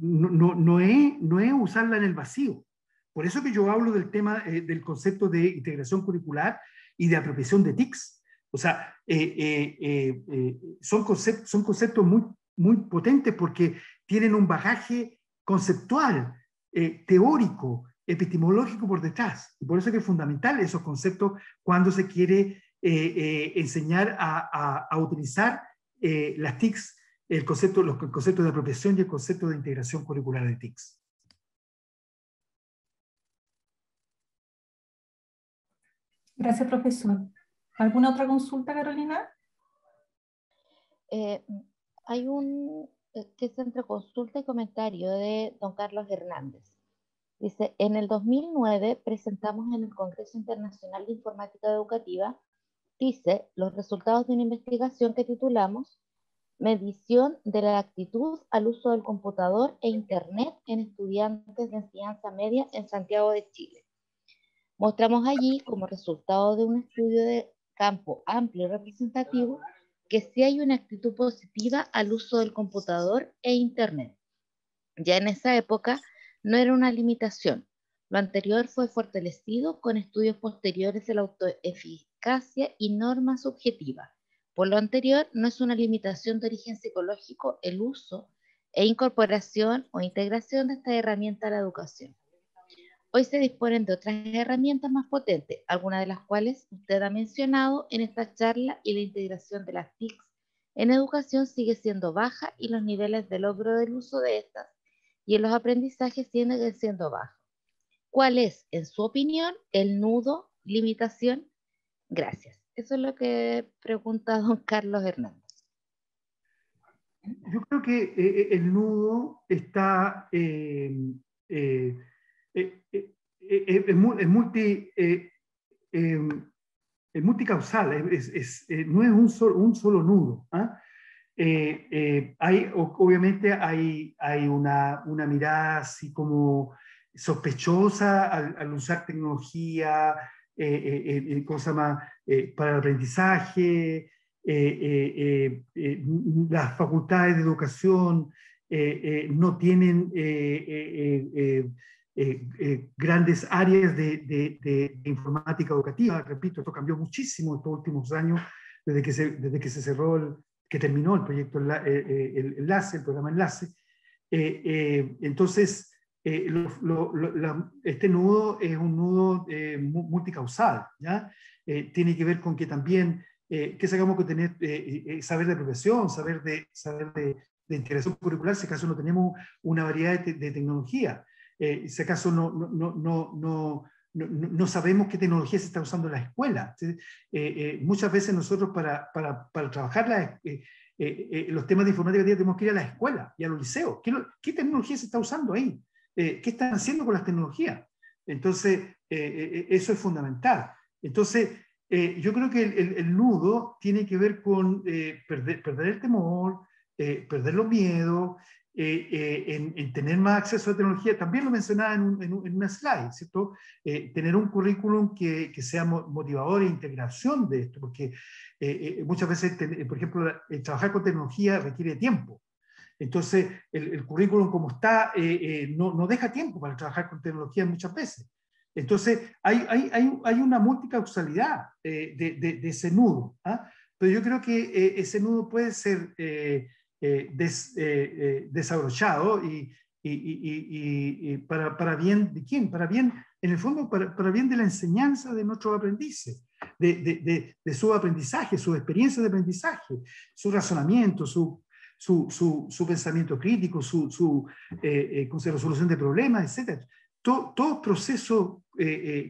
no, no, es, no es usarla en el vacío. Por eso que yo hablo del tema del concepto de integración curricular y de apropiación de TICs o sea, eh, eh, eh, son, conceptos, son conceptos muy, muy potentes porque tienen un bagaje conceptual, teórico, epistemológico por detrás. Y por eso es que es fundamental esos conceptos cuando se quiere enseñar a, a, utilizar las TICs, el concepto, los conceptos de apropiación y el concepto de integración curricular de TICs. Gracias, profesor. ¿Alguna otra consulta, Carolina? Eh, hay un eh, que es entre consulta y comentario de don Carlos Hernández. Dice, en el 2009 presentamos en el Congreso Internacional de Informática Educativa, dice, los resultados de una investigación que titulamos Medición de la actitud al uso del computador e Internet en estudiantes de enseñanza media en Santiago de Chile. Mostramos allí, como resultado de un estudio de campo amplio y representativo que sí hay una actitud positiva al uso del computador e Internet. Ya en esa época no era una limitación. Lo anterior fue fortalecido con estudios posteriores de la autoeficacia y norma subjetiva. Por lo anterior, no es una limitación de origen psicológico el uso e incorporación o integración de esta herramienta a la educación. Hoy se disponen de otras herramientas más potentes, algunas de las cuales usted ha mencionado en esta charla y la integración de las TICs en educación sigue siendo baja y los niveles de logro del uso de estas y en los aprendizajes siguen siendo bajos. ¿Cuál es, en su opinión, el nudo, limitación? Gracias. Eso es lo que pregunta don Carlos Hernández. Yo creo que eh, eh, el nudo está eh, eh, eh, es, multi, multicausal, no es un solo, un solo nudo. ¿ah? hay, obviamente hay, hay una, una, mirada así como sospechosa al, usar tecnología, cosa más, para el aprendizaje, las facultades de educación no tienen eh, eh, grandes áreas de, informática educativa. Repito, esto cambió muchísimo estos últimos años, desde que se, desde que se cerró, el, que terminó el proyecto eh, el, Enlace, el programa Enlace. entonces, este nudo es un nudo multicausal, ¿ya? tiene que ver con que también, que sacamos que tener, saber de profesión, saber de, saber de, integración curricular, si acaso no tenemos una variedad de, de tecnología eh, si acaso no, no, no, no, no, sabemos qué tecnología se está usando en la escuela. Eh, eh, muchas veces nosotros para, para, para trabajar eh, los temas de informática tenemos que ir a la escuela y a los liceos. ¿Qué, qué tecnología se está usando ahí? ¿Qué están haciendo con las tecnologías? Entonces, eso es fundamental. Entonces, yo creo que el, el, nudo tiene que ver con perder, perder, el temor, perder los miedos, eh, eh, en, tener más acceso a tecnología, también lo mencionaba en, en, una slide, ¿cierto? Eh, tener un currículum que, que, sea motivador e integración de esto, porque muchas veces, por ejemplo, trabajar con tecnología requiere tiempo. Entonces, el, currículum como está, no, no, deja tiempo para trabajar con tecnología muchas veces. Entonces, hay, hay, hay, hay una multicausalidad de, de, de, ese nudo, ¿ah? pero yo creo que ese nudo puede ser eh, des, eh, eh, desabrochado y, y, y, para, para, bien de quién, para bien, en el fondo, para, para bien de la enseñanza de nuestros aprendices, de, de, de, su aprendizaje, su experiencia de aprendizaje, su razonamiento, su, su, su, su pensamiento crítico, su, su resolución de problemas, etc. todos procesos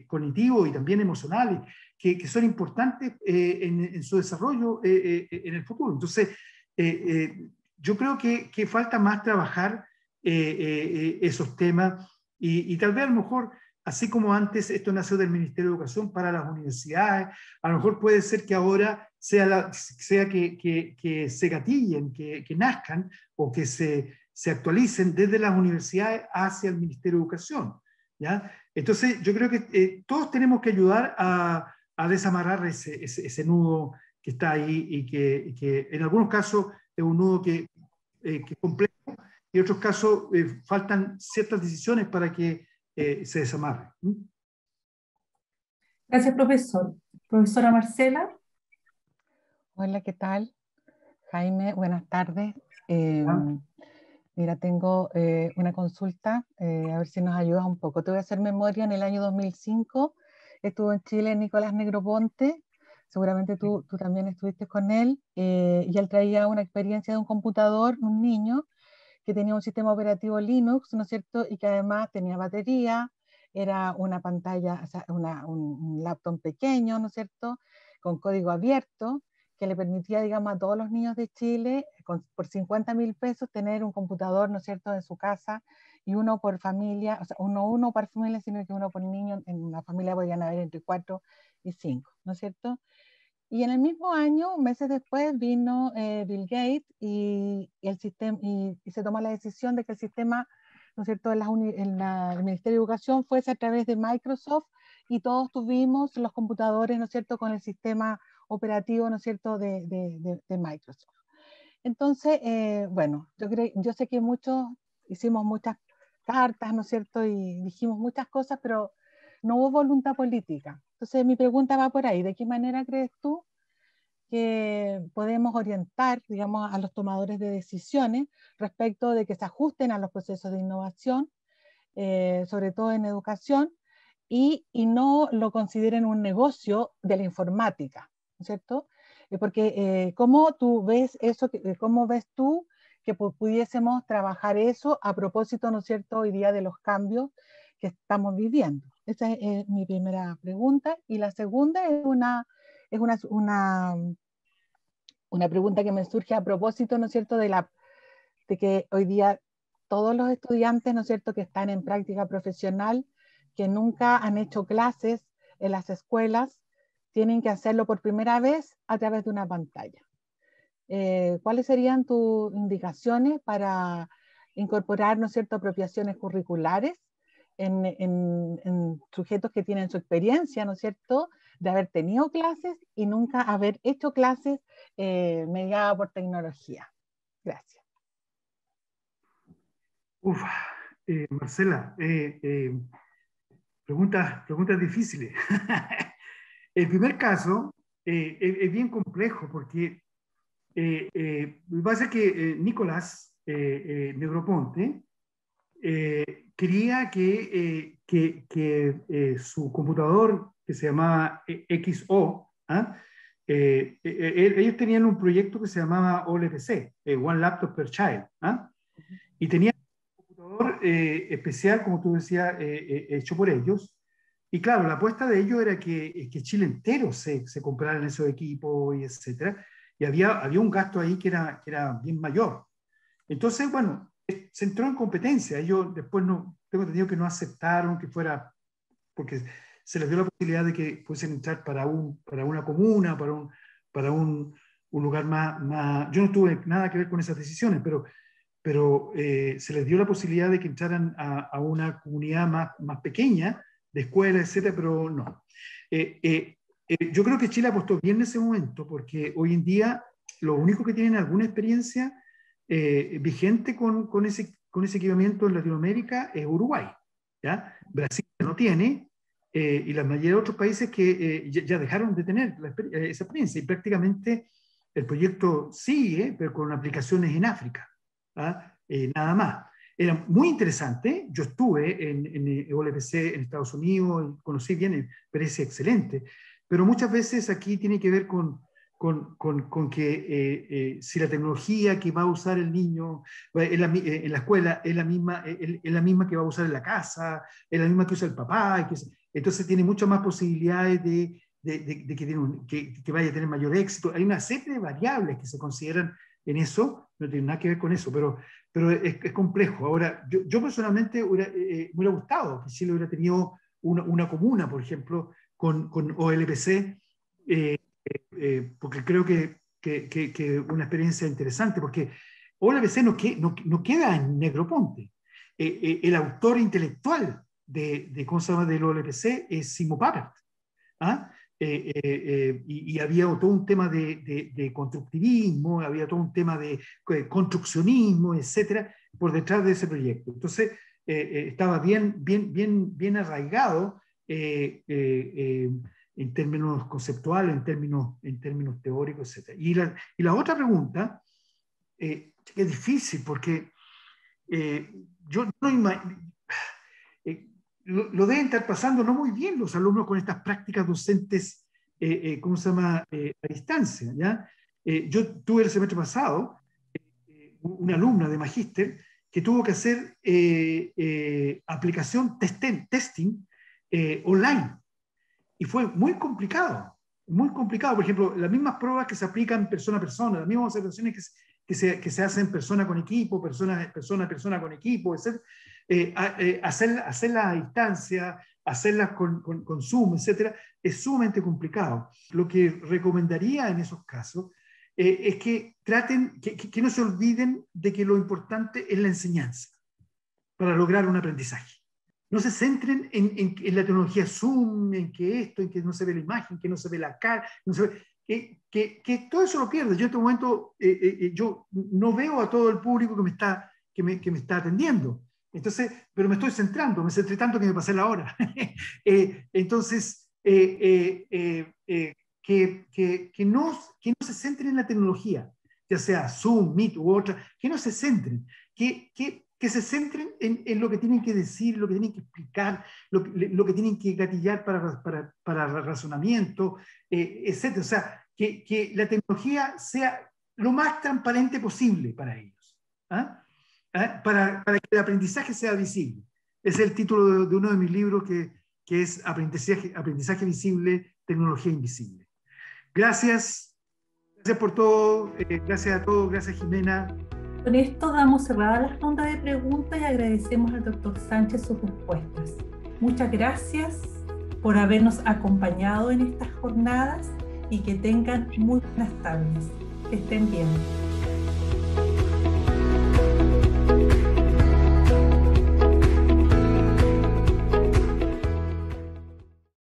cognitivos y también emocionales que, que son importantes en, en, su desarrollo en el futuro. Entonces, yo creo que, que, falta más trabajar esos temas y, y, tal vez a lo mejor así como antes esto nació del Ministerio de Educación para las universidades, a lo mejor puede ser que ahora sea, la, sea que, que, que, se gatillen, que, nazcan o que se, se, actualicen desde las universidades hacia el Ministerio de Educación. ¿ya? Entonces, yo creo que eh, todos tenemos que ayudar a, a desamarrar ese, ese, ese, nudo que está ahí y que, que, en algunos casos es un nudo que, eh, que es complejo y en otros casos eh, faltan ciertas decisiones para que eh, se desamarre. Gracias, profesor. Profesora Marcela. Hola, ¿qué tal? Jaime, buenas tardes. Eh, mira, tengo eh, una consulta, eh, a ver si nos ayudas un poco. Te voy a hacer memoria, en el año 2005 estuvo en Chile Nicolás Negroponte, seguramente tú, tú también estuviste con él, y él traía una experiencia de un computador, un niño, que tenía un sistema operativo Linux, ¿no es cierto? Y que además tenía batería, era una pantalla, o sea, una, un, laptop pequeño, ¿no es cierto? Con código abierto, que le permitía, digamos, a todos los niños de Chile, con, por 50 mil pesos, tener un computador, ¿no es cierto?, en su casa, y uno por familia, o sea, uno, uno por familia, sino que uno por niño, en una familia podían haber entre cuatro y cinco, ¿no es cierto? Y en el mismo año, meses después, vino eh, Bill Gates y, y el sistema, y, y, se tomó la decisión de que el sistema, ¿no es cierto?, en, la, en la, el Ministerio de Educación fuese a través de Microsoft y todos tuvimos los computadores, ¿no es cierto?, con el sistema operativo, ¿no es cierto?, de, de, de Microsoft. Entonces, eh, bueno, yo, creo, yo sé que muchos hicimos muchas cartas, ¿no es cierto?, y dijimos muchas cosas, pero no hubo voluntad política. Entonces mi pregunta va por ahí, ¿de qué manera crees tú que podemos orientar, digamos, a los tomadores de decisiones respecto de que se ajusten a los procesos de innovación, eh, sobre todo en educación, y, no lo consideren un negocio de la informática, ¿no es cierto? Eh, porque eh, ¿cómo tú ves eso, cómo ves tú que pudiésemos trabajar eso a propósito, ¿no es cierto?, hoy día de los cambios que estamos viviendo. Esa es, mi primera pregunta. Y la segunda es una, es una, una, pregunta que me surge a propósito, ¿no es cierto?, de, la, de que hoy día todos los estudiantes, ¿no es cierto?, que están en práctica profesional, que nunca han hecho clases en las escuelas, tienen que hacerlo por primera vez a través de una pantalla. Eh, ¿Cuáles serían tus indicaciones para incorporar, ¿no cierto?, apropiaciones curriculares en, en, en, sujetos que tienen su experiencia, ¿no es cierto?, de haber tenido clases y nunca haber hecho clases eh, mediadas por tecnología. Gracias. Uf, eh, Marcela, eh, eh preguntas, preguntas difíciles. El primer caso es, es, bien complejo porque pasa que Nicolás Negroponte quería que, eh, que, que eh, su computador, que se llamaba eh, XO, ¿ah? ellos tenían un proyecto que se llamaba OLPC, One Laptop Per Child, ¿ah? y tenían un computador especial, como tú decías, hecho por ellos. Y claro, la apuesta de ellos era que, que Chile entero se, se compraran esos equipos y etcétera. Y había, había un gasto ahí que era, que era bien mayor. Entonces, bueno, se entró en competencia. Ellos después no, tengo entendido que no aceptaron que fuera, porque se les dio la posibilidad de que pudiesen entrar para, un, para una comuna, para un, para un, un lugar más, más, Yo no tuve nada que ver con esas decisiones, pero, pero eh, se les dio la posibilidad de que entraran a, a una comunidad más, más pequeña, de escuela, etcétera, pero no. Eh, eh, eh, yo creo que Chile apostó bien en ese momento, porque hoy en día los únicos que tienen alguna experiencia eh, vigente con, con, ese, con ese equipamiento en Latinoamérica es Uruguay. ¿ya? Brasil no tiene, eh, y la mayoría de otros países que eh, ya, ya, dejaron de tener la, eh, esa experiencia. Y prácticamente el proyecto sigue, pero con aplicaciones en África. ¿ah? nada más. Era muy interesante. Yo estuve en, en OLPC en Estados Unidos, conocí bien, me parece excelente. Pero muchas veces aquí tiene que ver con con, con, con que eh, eh, si la tecnología que va a usar el niño en la, en la escuela es la, misma, es la misma que va a usar en la casa, es la misma que usa el papá, que, entonces tiene muchas más posibilidades de, de, de, que, tiene que, que, vaya a tener mayor éxito. Hay una serie de variables que se consideran en eso, no tiene nada que ver con eso, pero, pero es, es complejo. Ahora, yo, yo personalmente hubiera, me hubiera gustado que Chile hubiera tenido una, una comuna, por ejemplo, con, con OLPC, eh, eh, porque creo que, que, que, una experiencia interesante, porque OLPC no, que, no, no queda en Negroponte. Eh, el autor intelectual de, de, ¿cómo se llama? del OLPC es Simo Papert. ¿ah? y, y, había todo un tema de, de, de, constructivismo, había todo un tema de construccionismo, etcétera, por detrás de ese proyecto. Entonces, estaba bien, bien, bien, bien arraigado eh, eh, eh, en términos conceptuales, en términos, en términos teóricos, etc. Y la, y la otra pregunta, que es difícil porque yo no lo, lo, deben estar pasando no muy bien los alumnos con estas prácticas docentes, ¿cómo se llama?, a distancia. ¿ya? yo tuve el semestre pasado una alumna de magíster que tuvo que hacer aplicación testing, testing eh, online. Y fue muy complicado, muy complicado. Por ejemplo, las mismas pruebas que se aplican persona a persona, las mismas observaciones que, que, se, que se, hacen persona con equipo, persona, persona a persona con equipo, etc. Eh, eh, hacer, hacerlas a distancia, hacerlas con, con, Zoom, etcétera, es sumamente complicado. Lo que recomendaría en esos casos es que traten, que no se olviden de que lo importante es la enseñanza para lograr un aprendizaje no se centren en, en, la tecnología Zoom, en que esto, en que no se ve la imagen, que no se ve la cara, que, que, que, todo eso lo pierde. Yo en este momento, eh, eh, eh, yo no veo a todo el público que me está, que me, está atendiendo. Entonces, pero me estoy centrando, me centré tanto que me pasé la hora. entonces, que, que, no, que no se centren en la tecnología, ya sea Zoom, Meet u otra, que no se centren, que, que que se centren en, lo que tienen que decir, lo que tienen que explicar, lo, lo que tienen que gatillar para, para, para razonamiento, eh, etc. O sea, que, que, la tecnología sea lo más transparente posible para ellos, ¿ah? ¿Ah? Para, para, que el aprendizaje sea visible. Es el título de, uno de mis libros que, que es aprendizaje, aprendizaje Visible, Tecnología Invisible. Gracias, gracias por todo, eh, gracias a todos, gracias Jimena. Con esto damos cerrada la ronda de preguntas y agradecemos al doctor Sánchez sus respuestas. Muchas gracias por habernos acompañado en estas jornadas y que tengan muy buenas tardes. Que estén bien.